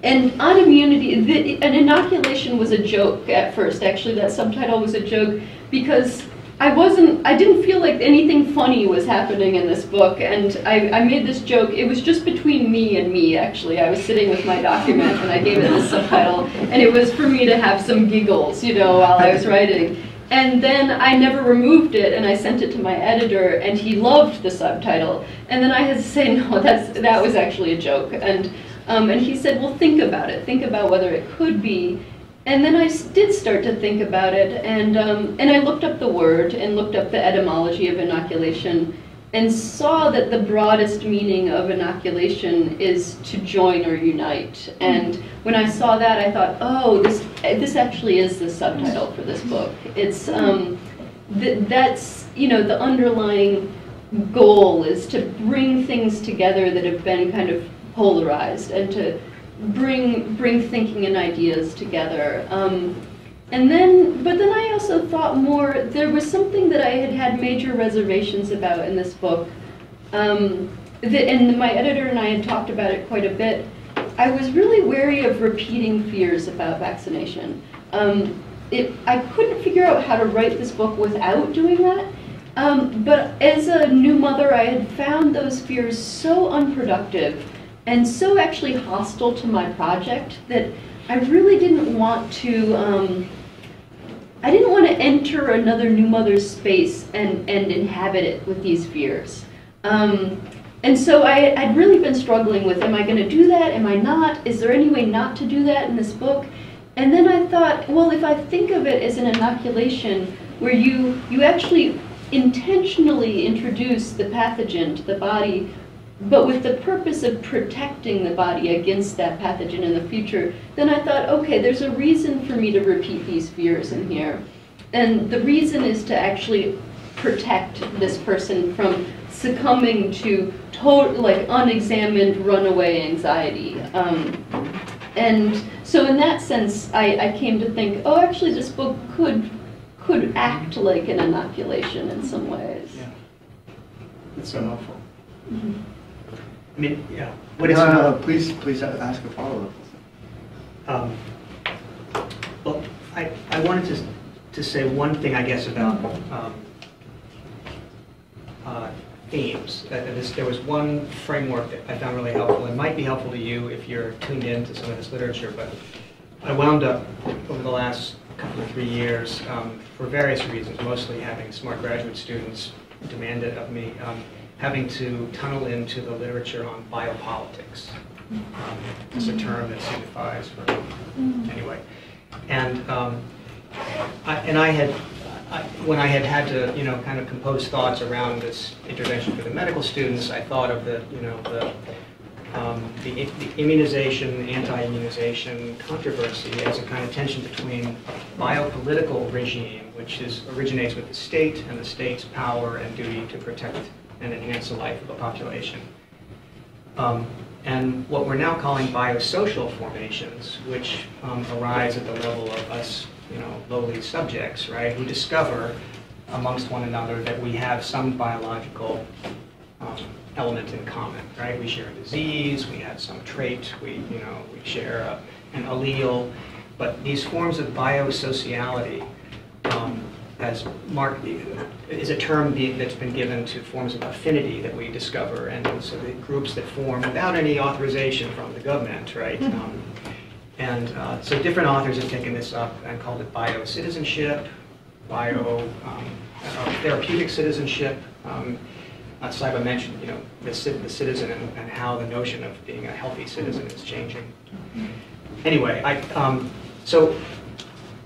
and on immunity, the, an inoculation was a joke at first. Actually, that subtitle was a joke because I wasn't, I didn't feel like anything funny was happening in this book. And I, I made this joke. It was just between me and me, actually. I was sitting with my document and I gave it this subtitle. And it was for me to have some giggles, you know, while I was writing. And then I never removed it, and I sent it to my editor, and he loved the subtitle. And then I had to say, no, that's that was actually a joke. And um, and he said, well, think about it. Think about whether it could be. And then I did start to think about it, and, um, and I looked up the word and looked up the etymology of inoculation and saw that the broadest meaning of inoculation is to join or unite. And when I saw that, I thought, oh, this, this actually is the subtitle for this book. It's, um, th that's, you know, the underlying goal is to bring things together that have been kind of polarized and to bring bring thinking and ideas together. Um, and then, but then I also thought more, there was something that I had had major reservations about in this book. Um, that, and my editor and I had talked about it quite a bit. I was really wary of repeating fears about vaccination. Um, it, I couldn't figure out how to write this book without doing that. Um, but as a new mother, I had found those fears so unproductive and so actually hostile to my project that I really didn't want to, um, I didn't want to enter another new mother's space and, and inhabit it with these fears. Um, and so I, I'd really been struggling with, am I going to do that? Am I not? Is there any way not to do that in this book? And then I thought, well, if I think of it as an inoculation where you, you actually intentionally introduce the pathogen to the body but with the purpose of protecting the body against that pathogen in the future, then I thought, okay, there's a reason for me to repeat these fears in here. And the reason is to actually protect this person from succumbing to total, like unexamined runaway anxiety. Um, and so in that sense, I, I came to think, oh, actually this book could, could act like an inoculation in some ways. Yeah. That's so helpful. Mhm. I mean, yeah, what is, No, no, no, please, please ask a follow-up. um, well, I, I wanted to, to say one thing, I guess, about um, uh, themes. Uh, this- There was one framework that I found really helpful, and might be helpful to you if you're tuned in to some of this literature, but I wound up, over the last couple of three years, um, for various reasons, mostly having smart graduate students demand it of me, um, having to tunnel into the literature on biopolitics. Um, It's a term that signifies for, anyway. And, um, I, and I had, I- when I had had to, you know, kind of compose thoughts around this intervention for the medical students, I thought of the, you know, the, um, the the immunization, anti-immunization controversy as a kind of tension between biopolitical regime, which is, originates with the state and the state's power and duty to protect and enhance the life of a population. Um, And what we're now calling biosocial formations, which um, arise at the level of us, you know, lowly subjects, right, who discover amongst one another that we have some biological um, element in common, right? We share a disease, we have some trait, we, you know, we share a- an allele, but these forms of biosociality, um, as Mark, is a term be- that's been given to forms of affinity that we discover, and so the groups that form without any authorization from the government, right? Um, And uh, so different authors have taken this up and called it biocitizenship, bio um, uh, therapeutic citizenship. Um, uh, Saiba mentioned, you know, the the citizen and and how the notion of being a healthy citizen is changing. Anyway, I, um, so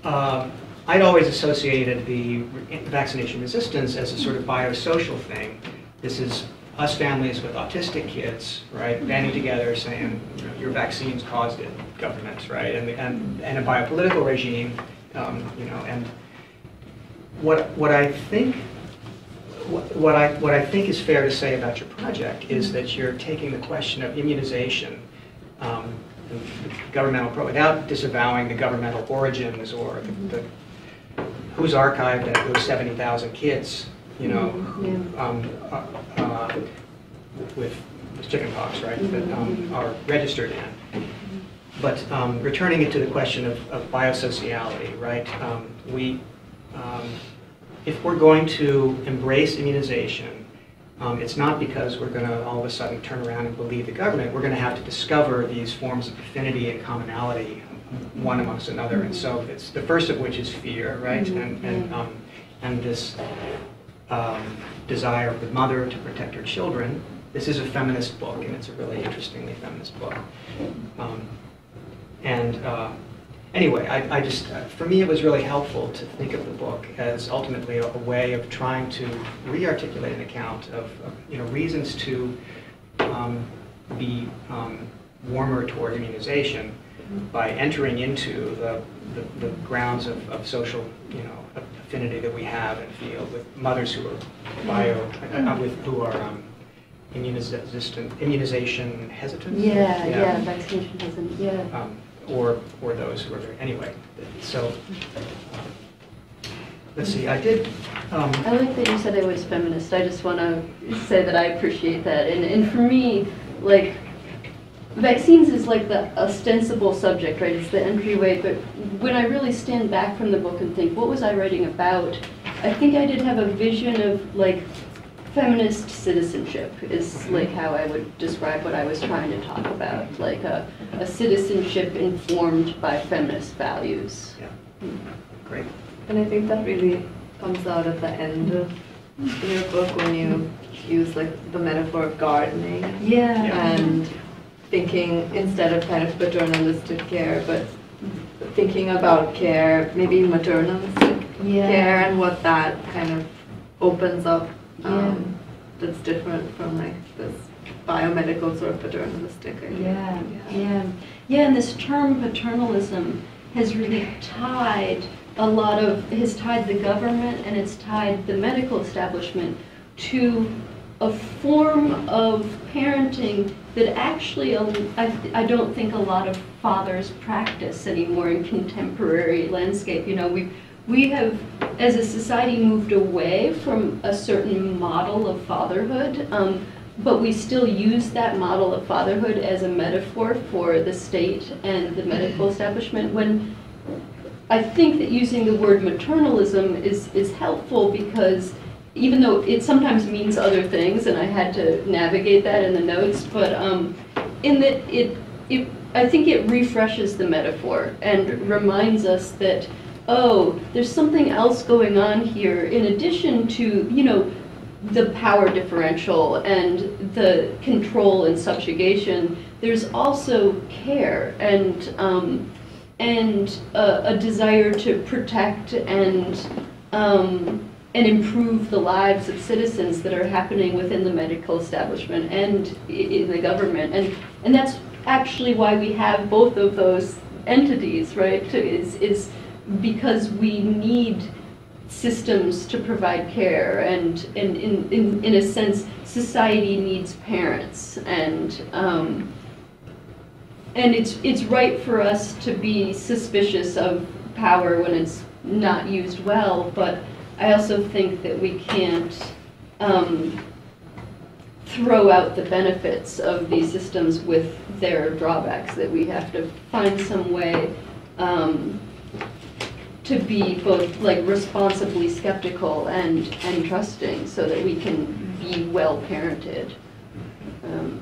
uh, I'd always associated the vaccination resistance as a sort of biosocial thing. This is us families with autistic kids, right, banding together saying, your vaccines caused it, governments, right, and, and, and a biopolitical regime, um, you know, and what, what I think, what I, what I think is fair to say about your project is that you're taking the question of immunization, um, governmental, without disavowing the governmental origins or the, the who's archived at those 70,000 kids, you know, who, um, uh, uh, with chickenpox, right, that um, are registered in. But um, returning it to the question of, of biosociality, right? Um, we, um, if we're going to embrace immunization, um, it's not because we're going to all of a sudden turn around and believe the government. We're going to have to discover these forms of affinity and commonality, one amongst another. And so it's the first of which is fear, right? And and um, and this um, desire of the mother to protect her children. This is a feminist book, and it's a really interestingly feminist book. Um, and uh, anyway, I, I just, uh, for me, it was really helpful to think of the book as ultimately a, a way of trying to re-articulate an account of, of, you know, reasons to um, be um, warmer toward immunization by entering into the, the, the grounds of, of social, you know, affinity that we have and feel with mothers who are bio, uh, with who are um, immunization, immunization hesitant. Yeah, yeah, vaccination doesn't, yeah. um, or, or those who are very, anyway, so, um, let's see, I did, um, I like that you said I was feminist. I just want to say that I appreciate that. And, and for me, like, vaccines is like the ostensible subject, right? It's the entryway. But when I really stand back from the book and think, what was I writing about? I think I did have a vision of like feminist citizenship is like how I would describe what I was trying to talk about, like a, a citizenship informed by feminist values. yeah, hmm. great. And I think that really comes out at the end of your book when you use like the metaphor of gardening Yeah. and thinking instead of kind of paternalistic care, but thinking about care, maybe maternalistic Yeah. care and what that kind of opens up um, that's different from like this biomedical sort of paternalistic idea. Yeah, yeah. Yeah, and this term paternalism has really tied a lot of, has tied the government and it's tied the medical establishment to a form of parenting that actually, I, I don't think a lot of fathers practice anymore in contemporary landscape. You know, we, we have, as a society, moved away from a certain model of fatherhood. Um, but we still use that model of fatherhood as a metaphor for the state and the medical establishment when I think that using the word maternalism is, is helpful because even though it sometimes means other things, and I had to navigate that in the notes, but um, in that it, it, I think it refreshes the metaphor and reminds us that, oh, there's something else going on here in addition to, you know, the power differential and the control and subjugation, there's also care and um, and a, a desire to protect and um, and improve the lives of citizens that are happening within the medical establishment and in the government. And, and that's actually why we have both of those entities, right? Is, is because we need systems to provide care and, and in, in, in a sense, society needs parents and, um, and it's, it's right for us to be suspicious of power when it's not used well, but I also think that we can't um, throw out the benefits of these systems with their drawbacks, that we have to find some way um, to be both like responsibly skeptical and, and trusting so that we can be well parented. Um,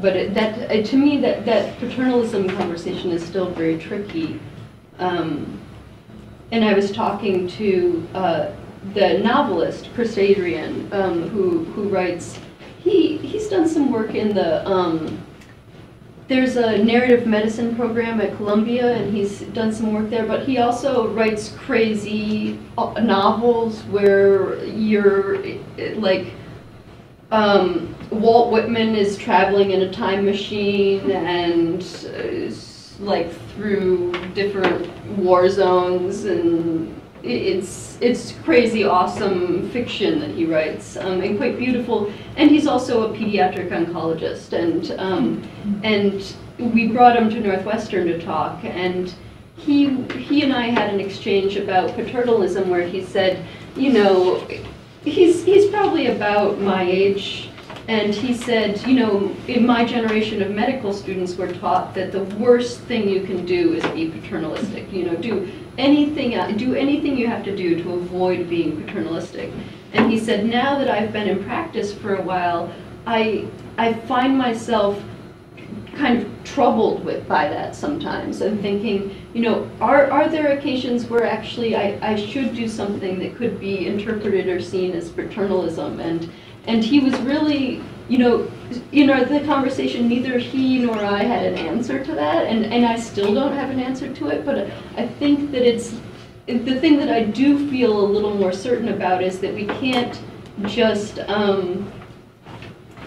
but it, that, uh, to me, that, that paternalism conversation is still very tricky. Um, and I was talking to uh, the novelist Chris Adrian, um, who who writes. He he's done some work in the. Um, there's a narrative medicine program at Columbia, and he's done some work there. But he also writes crazy uh, novels where you're like um, Walt Whitman is traveling in a time machine and uh, like through different war zones and it's it's crazy awesome fiction that he writes um, and quite beautiful. And he's also a pediatric oncologist and um, and we brought him to Northwestern to talk and he he and I had an exchange about paternalism where he said you know he's he's probably about my age and he said you know in my generation of medical students were taught that the worst thing you can do is be paternalistic. You know do anything do anything you have to do to avoid being paternalistic. And he said now that I've been in practice for a while I I find myself kind of troubled with by that sometimes. And thinking, you know, are, are there occasions where actually I, I should do something that could be interpreted or seen as paternalism? And, and he was really, you know, you know, the conversation, neither he nor I had an answer to that, and, and I still don't have an answer to it, but I think that it's, the thing that I do feel a little more certain about is that we can't just, um,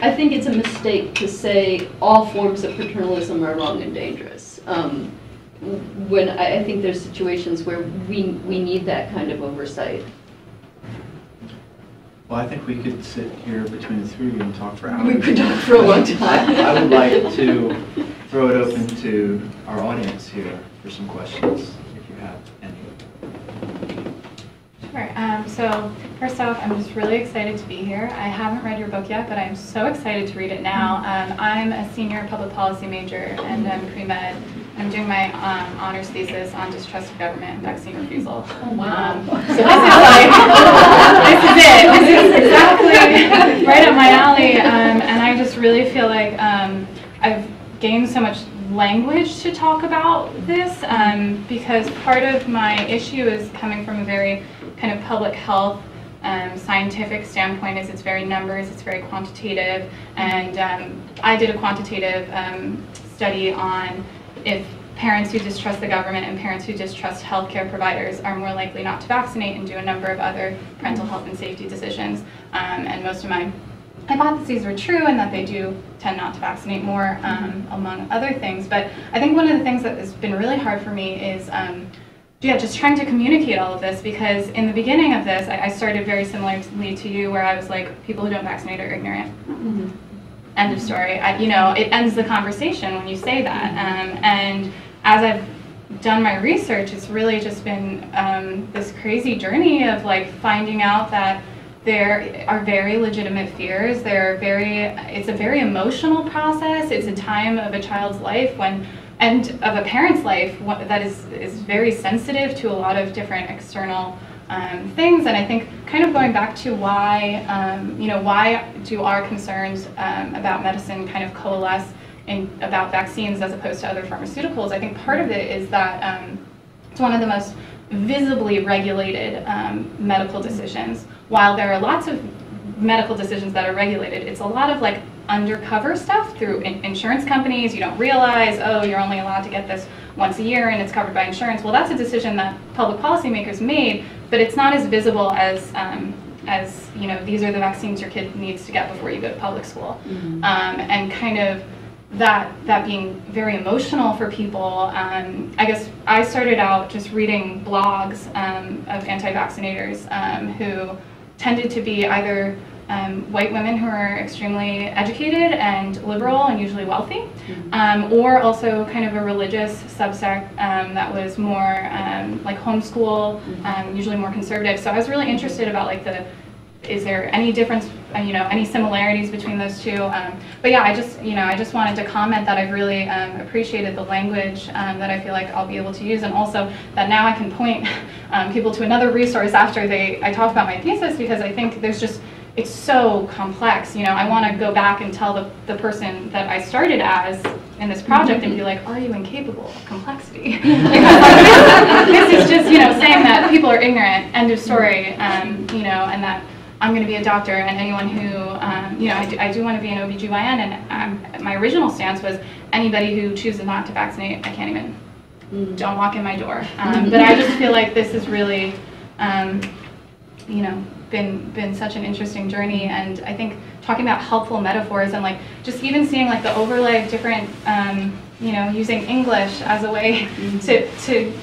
I think it's a mistake to say all forms of paternalism are wrong and dangerous. Um, when I, I think there's situations where we, we need that kind of oversight. Well, I think we could sit here between the three of you and talk for hours. We could talk for a long time. I I would like to throw it open to our audience here for some questions, if you have any. Sure. Um, so first off, I'm just really excited to be here. I haven't read your book yet, but I'm so excited to read it now. Um, I'm a senior public policy major and I'm pre-med. I'm doing my um, honors thesis on distrust of government and vaccine refusal. Oh, wow. Um, so this is like, this is it. This is exactly right up my alley. Um, and I just really feel like um, I've gained so much language to talk about this um, because part of my issue is coming from a very kind of public health um, scientific standpoint is it's very numbers, it's very quantitative, and um, I did a quantitative um, study on if parents who distrust the government and parents who distrust healthcare providers are more likely not to vaccinate and do a number of other parental health and safety decisions. Um, and most of my hypotheses were true and that they do tend not to vaccinate more, um, among other things. But I think one of the things that has been really hard for me is um, yeah, just trying to communicate all of this because in the beginning of this, I, I started very similarly to you where I was like, people who don't vaccinate are ignorant. End of story. I, you know, it ends the conversation when you say that. Um, and as I've done my research, it's really just been um, this crazy journey of like finding out that there are very legitimate fears. There are very, it's a very emotional process. It's a time of a child's life when, and of a parent's life that is, is very sensitive to a lot of different external um, things. And I think kind of going back to why, um, you know, why do our concerns um, about medicine kind of coalesce in, about vaccines as opposed to other pharmaceuticals? I think part of it is that um, it's one of the most visibly regulated um, medical decisions. While there are lots of medical decisions that are regulated, it's a lot of like undercover stuff through in- insurance companies. You don't realize, oh, you're only allowed to get this once a year and it's covered by insurance. Well, that's a decision that public policymakers made but it's not as visible as, um, as, you know, these are the vaccines your kid needs to get before you go to public school. Um, and kind of that, that being very emotional for people. Um, I guess I started out just reading blogs um, of anti-vaccinators um, who tended to be either um, white women who are extremely educated and liberal and usually wealthy, um, or also kind of a religious subsect um, that was more um, like homeschool, um, usually more conservative. So I was really interested about like the, is there any difference, uh, you know, any similarities between those two? Um, but yeah, I just, you know, I just wanted to comment that I've really um, appreciated the language um, that I feel like I'll be able to use, and also that now I can point um, people to another resource after they I talk about my thesis because I think there's just it's so complex. You know, I want to go back and tell the, the person that I started as in this project and be like, are you incapable of complexity? this, is just, you know, saying that people are ignorant, end of story, um, you know, and that I'm going to be a doctor and anyone who, um, you know, I do, I do want to be an OBGYN and um, my original stance was anybody who chooses not to vaccinate, I can't even, don't walk in my door. Um, but I just feel like this is really, um, you know, been been such an interesting journey. And I think talking about helpful metaphors and like just even seeing like the overlay of different um, you know using English as a way to to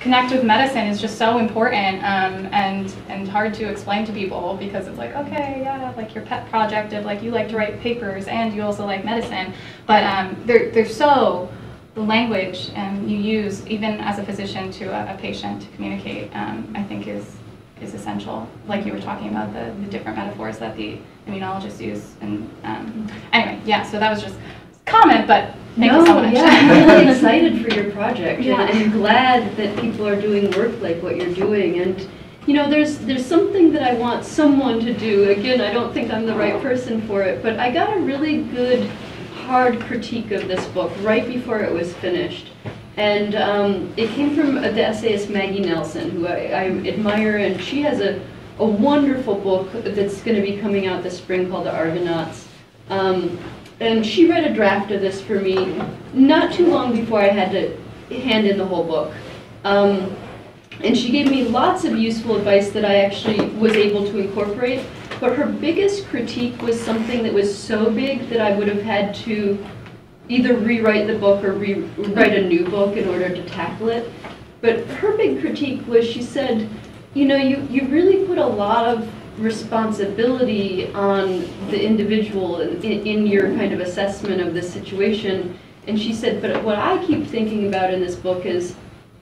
connect with medicine is just so important um, and and hard to explain to people because it's like okay yeah like your pet project of like you like to write papers and you also like medicine. But um, they're they're so the language um, you use even as a physician to a, a patient to communicate um, I think is is essential like you were talking about the, the different metaphors that the immunologists use and um, anyway yeah so that was just comment but thank no, you so much yeah, I'm really excited for your project, Yeah. and, and glad that people are doing work like what you're doing. And you know, there's there's something that I want someone to do. Again, I don't think I'm the right person for it, but I got a really good, hard critique of this book right before it was finished. And um, it came from the essayist Maggie Nelson, who I, I admire, and she has a, a wonderful book that's going to be coming out this spring called The Argonauts. Um, and she read a draft of this for me not too long before I had to hand in the whole book. Um, and she gave me lots of useful advice that I actually was able to incorporate. But her biggest critique was something that was so big that I would have had to either rewrite the book or rewrite a new book in order to tackle it. But her big critique was she said, you know, you, you really put a lot of responsibility on the individual in, in your kind of assessment of the situation. And she said, but what I keep thinking about in this book is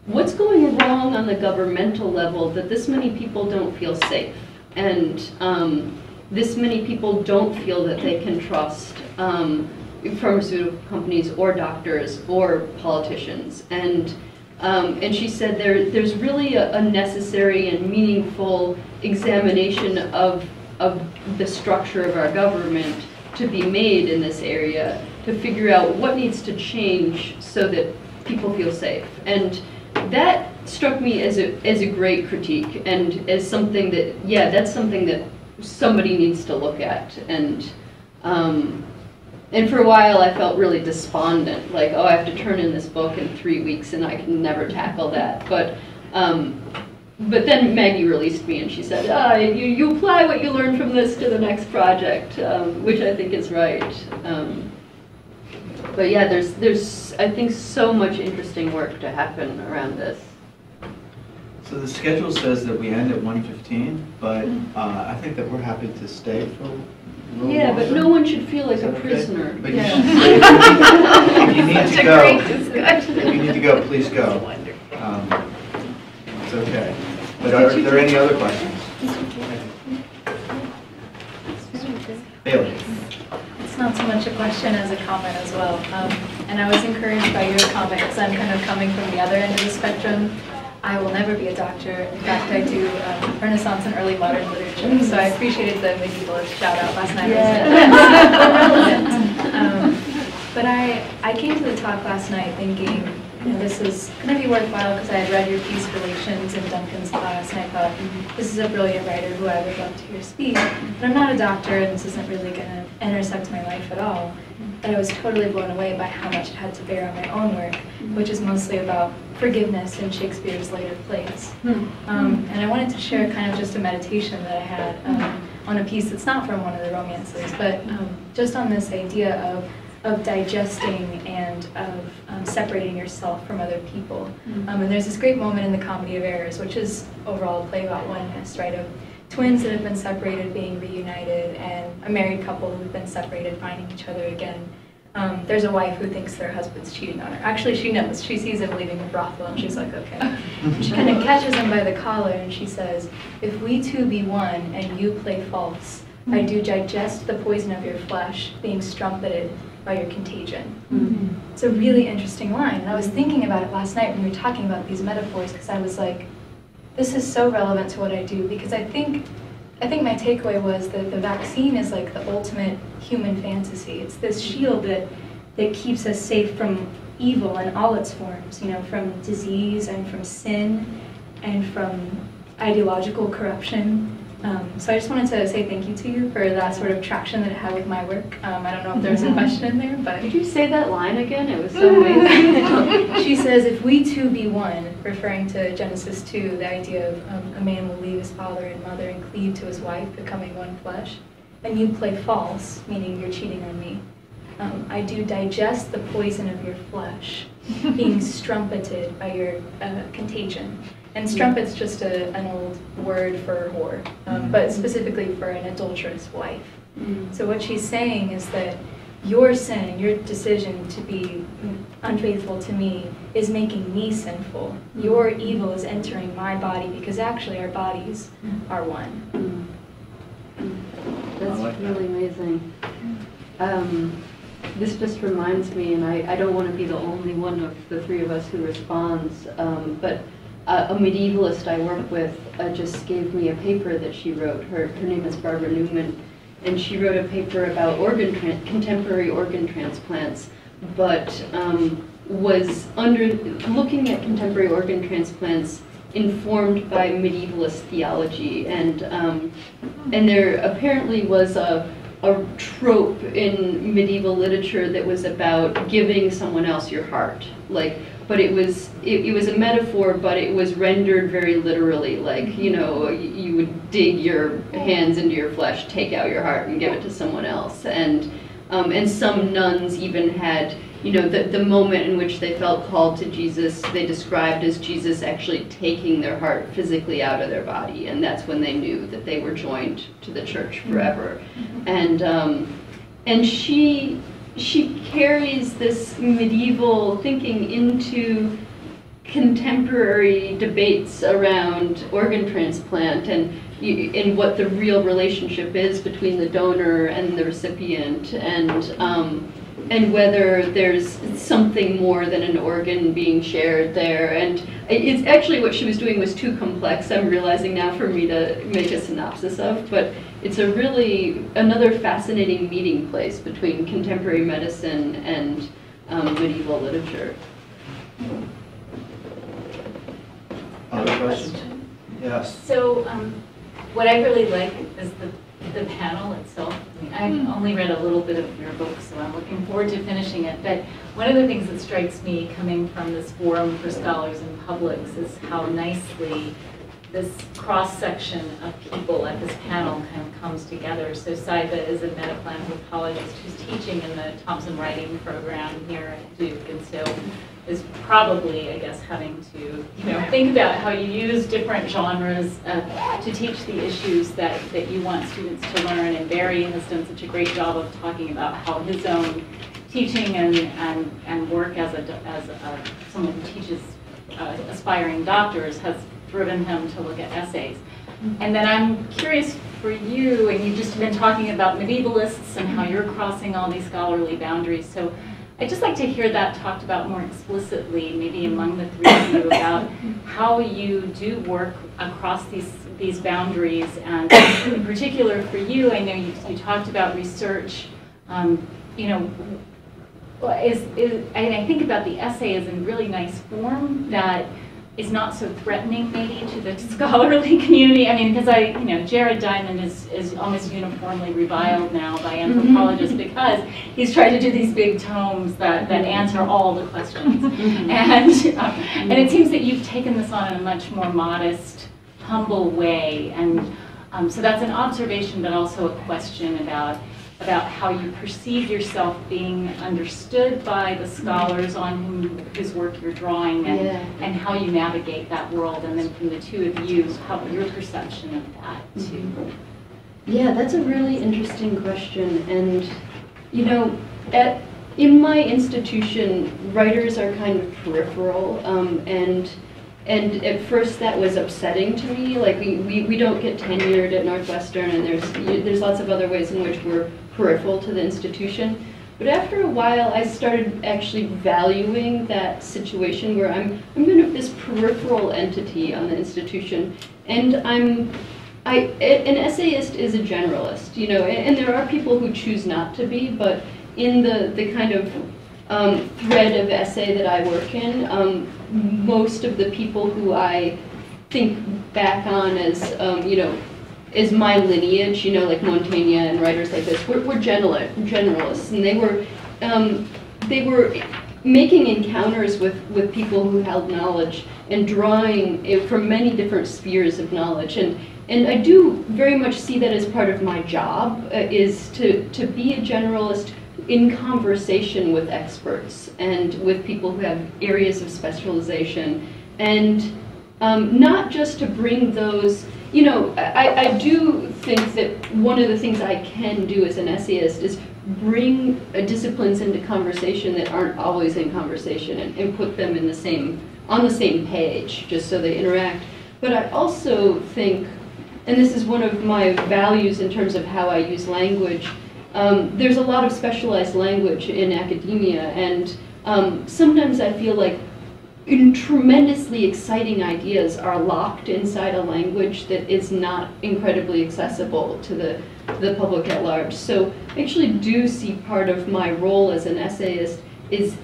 what's going wrong on the governmental level that this many people don't feel safe and um, this many people don't feel that they can trust um, pharmaceutical companies or doctors or politicians. And um, and she said there, there's really a, a necessary and meaningful examination of, of the structure of our government to be made in this area to figure out what needs to change so that people feel safe. And that struck me as a, as a great critique and as something that, yeah, that's something that somebody needs to look at. And um, and for a while, I felt really despondent, like, oh, I have to turn in this book in three weeks, and I can never tackle that. But, um, but then Maggie released me, and she said, ah, you, you apply what you learned from this to the next project, um, which I think is right. Um, but yeah, there's, there's, I think, so much interesting work to happen around this. So the schedule says that we end at 1:15, but uh, I think that we're happy to stay for a little Yeah, but no one should feel like a that okay? prisoner. But you Yeah. should- if you need Such to go, if you need to go, please go. Um, It's okay. But are there any other questions? Bailey? It's not so much a question as a comment as well. Um, and I was encouraged by your comment because I'm kind of coming from the other end of the spectrum. I will never be a doctor. In fact, I do um, Renaissance and early modern literature. So I appreciated the medieval shout out last night. Relevant. Um, but I, I came to the talk last night thinking, you know, this is going to be worthwhile because I had read your piece Relations in Duncan's class and I thought, this is a brilliant writer who I would love to hear speak. But I'm not a doctor and this isn't really going to intersect my life at all. But I was totally blown away by how much it had to bear on my own work, which is mostly about forgiveness in Shakespeare's later plays. Um, and I wanted to share kind of just a meditation that I had um, on a piece that's not from one of the romances, but um, just on this idea of of digesting and of um, separating yourself from other people. Um, and there's this great moment in the Comedy of Errors, which is overall a play about oneness, right? Of twins that have been separated being reunited, and a married couple who've been separated finding each other again. Um, there's a wife who thinks their husband's cheating on her. Actually, she knows. She sees him leaving the brothel, and she's like, okay. And she kind of catches him by the collar, and she says, "If we two be one, and you play false, I do digest the poison of your flesh, being strumpeted by your contagion." It's a really interesting line, and I was thinking about it last night when we were talking about these metaphors, because I was like, this is so relevant to what I do because I think I think my takeaway was that the vaccine is like the ultimate human fantasy. It's this shield that that keeps us safe from evil in all its forms, you know, from disease and from sin and from ideological corruption. Um, so I just wanted to say thank you to you for that sort of traction that it had with my work. Um, I don't know if there was a question in there, but did you say that line again? It was so amazing. she says, if we two be one, referring to Genesis 2, the idea of um, a man will leave his father and mother and cleave to his wife, becoming one flesh, and you play false, meaning you're cheating on me. Um, I do digest the poison of your flesh, being strumpeted by your uh, contagion. And strumpet's just a, an old word for whore, um, but specifically for an adulterous wife. So what she's saying is that your sin, your decision to be unfaithful to me, is making me sinful. Your evil is entering my body because actually our bodies are one. That's I like that. really amazing. Um, this just reminds me, and I, I don't want to be the only one of the three of us who responds, um, but uh, a medievalist I work with uh, just gave me a paper that she wrote. Her, her name is Barbara Newman, and she wrote a paper about organ contemporary organ transplants, but um, was under looking at contemporary organ transplants informed by medievalist theology, and um, and there apparently was a a trope in medieval literature that was about giving someone else your heart, like. But it was it, it was a metaphor, but it was rendered very literally. Like you know, you, you would dig your hands into your flesh, take out your heart, and give it to someone else. And um, and some nuns even had, you know, the, the moment in which they felt called to Jesus, they described as Jesus actually taking their heart physically out of their body. And that's when they knew that they were joined to the church forever. And, um, and she, she carries this medieval thinking into contemporary debates around organ transplant and and what the real relationship is between the donor and the recipient and um, and whether there's something more than an organ being shared there. And it's actually what she was doing was too complex i'm realizing now for me to make a synopsis of but it's a really another fascinating meeting place between contemporary medicine and um, medieval literature Other questions? Yes. So, um, what I really like is the, the panel itself. I mean, I've only read a little bit of your book, so I'm looking forward to finishing it. But one of the things that strikes me coming from this forum for scholars and publics is how nicely this cross-section of people at this panel kind of comes together. So Saiba is a medical anthropologist who's teaching in the Thompson Writing Program here at Duke, and so is probably, I guess, having to, you know, think about how you use different genres uh, to teach the issues that, that you want students to learn. And Barry has done such a great job of talking about how his own teaching and, and, and work as a, as a, someone who teaches uh, aspiring doctors has driven him to look at essays. And then I'm curious for you, and you've just been talking about medievalists and how you're crossing all these scholarly boundaries. So I'd just like to hear that talked about more explicitly, maybe among the three of you, about how you do work across these these boundaries. And in particular for you, I know you, you talked about research. Um, you know, is, is, and I think about the essay as a really nice form that is not so threatening maybe to the scholarly community. I mean, because I, you know, Jared Diamond is, is almost uniformly reviled now by anthropologists because he's tried to do these big tomes that, that answer all the questions. And, um, and it seems that you've taken this on in a much more modest, humble way. And um, so that's an observation, but also a question about about how you perceive yourself being understood by the scholars on whom, whose work you're drawing and, Yeah. and how you navigate that world. And then from the two of you, how your perception of that too. Yeah, that's a really interesting question. And, you know, at, in my institution, writers are kind of peripheral. Um, and, and at first that was upsetting to me. Like, we, we, we don't get tenured at Northwestern, and there's, there's lots of other ways in which we're peripheral to the institution. But after a while, I started actually valuing that situation where I'm, I'm kind of this peripheral entity on the institution, and I'm, I, an essayist is a generalist, you know, and, and there are people who choose not to be, but in the, the kind of um, thread of essay that I work in, um, most of the people who I think back on as, um, you know, is my lineage, you know, like Montaigne and writers like this, were, were general, generalists, and they were, um, they were making encounters with, with people who held knowledge and drawing it from many different spheres of knowledge. And, and I do very much see that as part of my job, uh, is to, to be a generalist in conversation with experts and with people who have areas of specialization and um, not just to bring those you know I, I do think that one of the things i can do as an essayist is bring uh, disciplines into conversation that aren't always in conversation and, and put them in the same on the same page just so they interact. But i also think and this is one of my values in terms of how i use language um, there's a lot of specialized language in academia, and um, sometimes I feel like tremendously exciting ideas are locked inside a language that is not incredibly accessible to the, the public at large. So I actually do see part of my role as an essayist is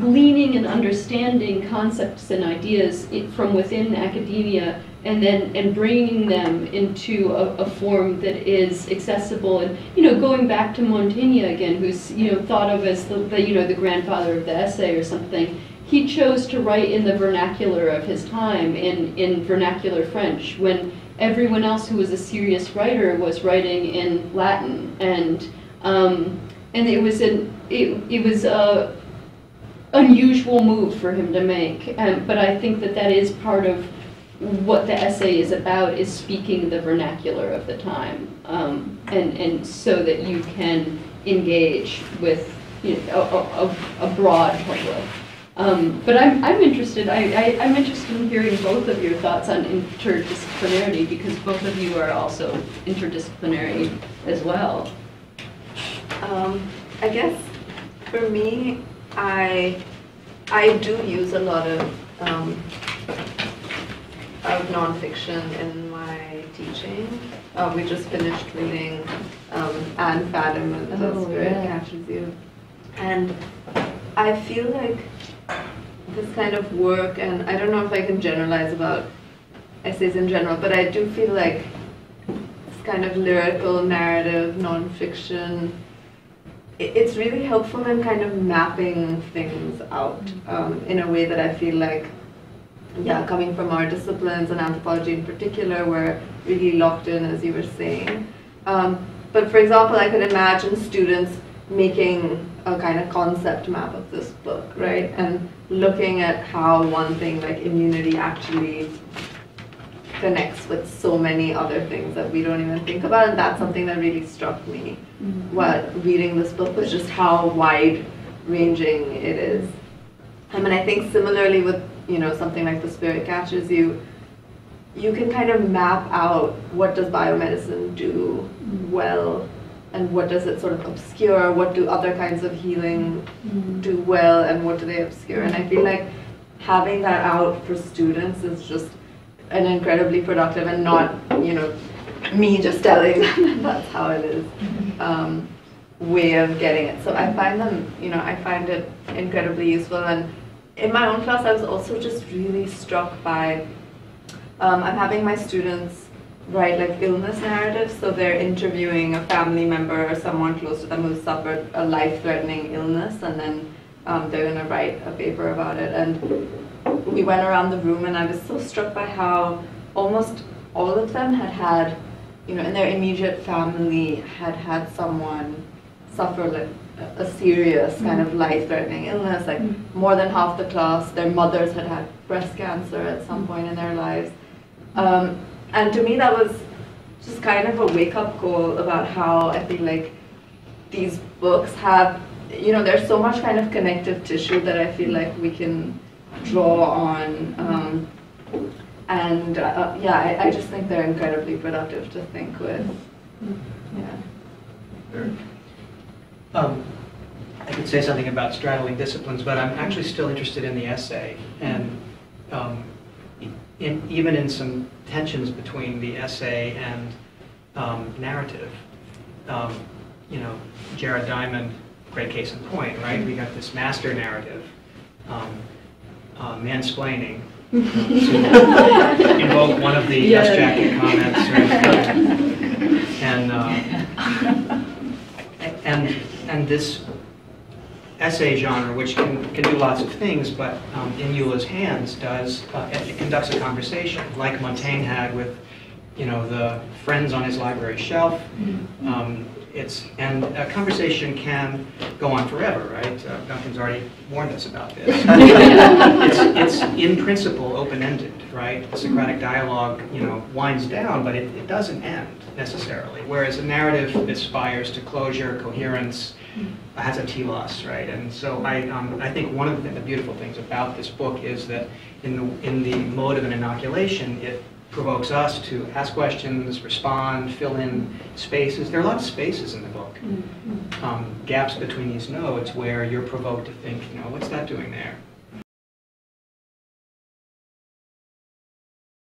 gleaning and understanding concepts and ideas from within academia and then and bringing them into a, a form that is accessible and you know going back to Montaigne again who's you know thought of as the, the you know the grandfather of the essay or something he chose to write in the vernacular of his time in in vernacular French when everyone else who was a serious writer was writing in Latin. And um, and it was an it, it was a unusual move for him to make. Um, but I think that that is part of what the essay is about is speaking the vernacular of the time, um, and and so that you can engage with you know, a, a, a broad public. Um, but I'm I'm interested. I, I I'm interested in hearing both of your thoughts on interdisciplinarity because both of you are also interdisciplinary as well. Um, I guess for me, I I do use a lot of um, of nonfiction in my teaching. Uh, we just finished reading um, Anne Fadiman The Oh, Spirit yeah. Catches You, and I feel like this kind of work, and I don't know if I can generalize about essays in general, but I do feel like this kind of lyrical narrative nonfiction it- it's really helpful in kind of mapping things out um, in a way that I feel like, yeah, coming from our disciplines and anthropology in particular, we're really locked in, as you were saying. Um, but for example, I could imagine students making a kind of concept map of this book, right? And looking at how one thing like immunity actually connects with so many other things that we don't even think about. And that's something that really struck me mm-hmm. while reading this book was just how wide ranging it is. I mean, I think similarly with, you know, something like The Spirit Catches You, you can kind of map out what does biomedicine do mm-hmm. well and what does it sort of obscure, what do other kinds of healing do well and what do they obscure. And I feel like having that out for students is just an incredibly productive and not, you know, me just telling them that's how it is um, way of getting it. So I find them, you know, I find it incredibly useful. And in my own class, I was also just really struck by, um, I'm having my students write like illness narratives, so they're interviewing a family member or someone close to them who suffered a life-threatening illness, and then um, they're gonna write a paper about it. And we went around the room, and I was so struck by how almost all of them had had, you know, in their immediate family had had someone suffer like a- a serious kind of life-threatening illness. Like more than half the class, their mothers had had breast cancer at some point in their lives. Um, and to me, that was just kind of a wake-up call about how I feel like these books have, you know, there's so much kind of connective tissue that I feel like we can draw on. Um, and uh, yeah, I, I just think they're incredibly productive to think with. Yeah. Um, I could say something about straddling disciplines, but I'm actually still interested in the essay. And um, in, even in some tensions between the essay and um, narrative, um, you know, Jared Diamond, great case in point, right? We got this master narrative, um, uh, mansplaining, to invoke one of the dust jacket comments. right? And, uh, and, and this essay genre, which can, can do lots of things, but um, in Eula's hands does, uh, conducts a conversation, like Montaigne had with, you know, the friends on his library shelf. Um, it's, and a conversation can go on forever, right? Uh, Duncan's already warned us about this. it's, it's in principle open-ended, right? The Socratic dialogue, you know, winds down, but it, it doesn't end necessarily. Whereas a narrative aspires to closure, coherence, has a telos, right? And so I, um, I think one of the, the beautiful things about this book is that in the, in the mode of an inoculation, it provokes us to ask questions, respond, fill in spaces. There are a lot of spaces in the book, um, gaps between these nodes where you're provoked to think, you know, what's that doing there?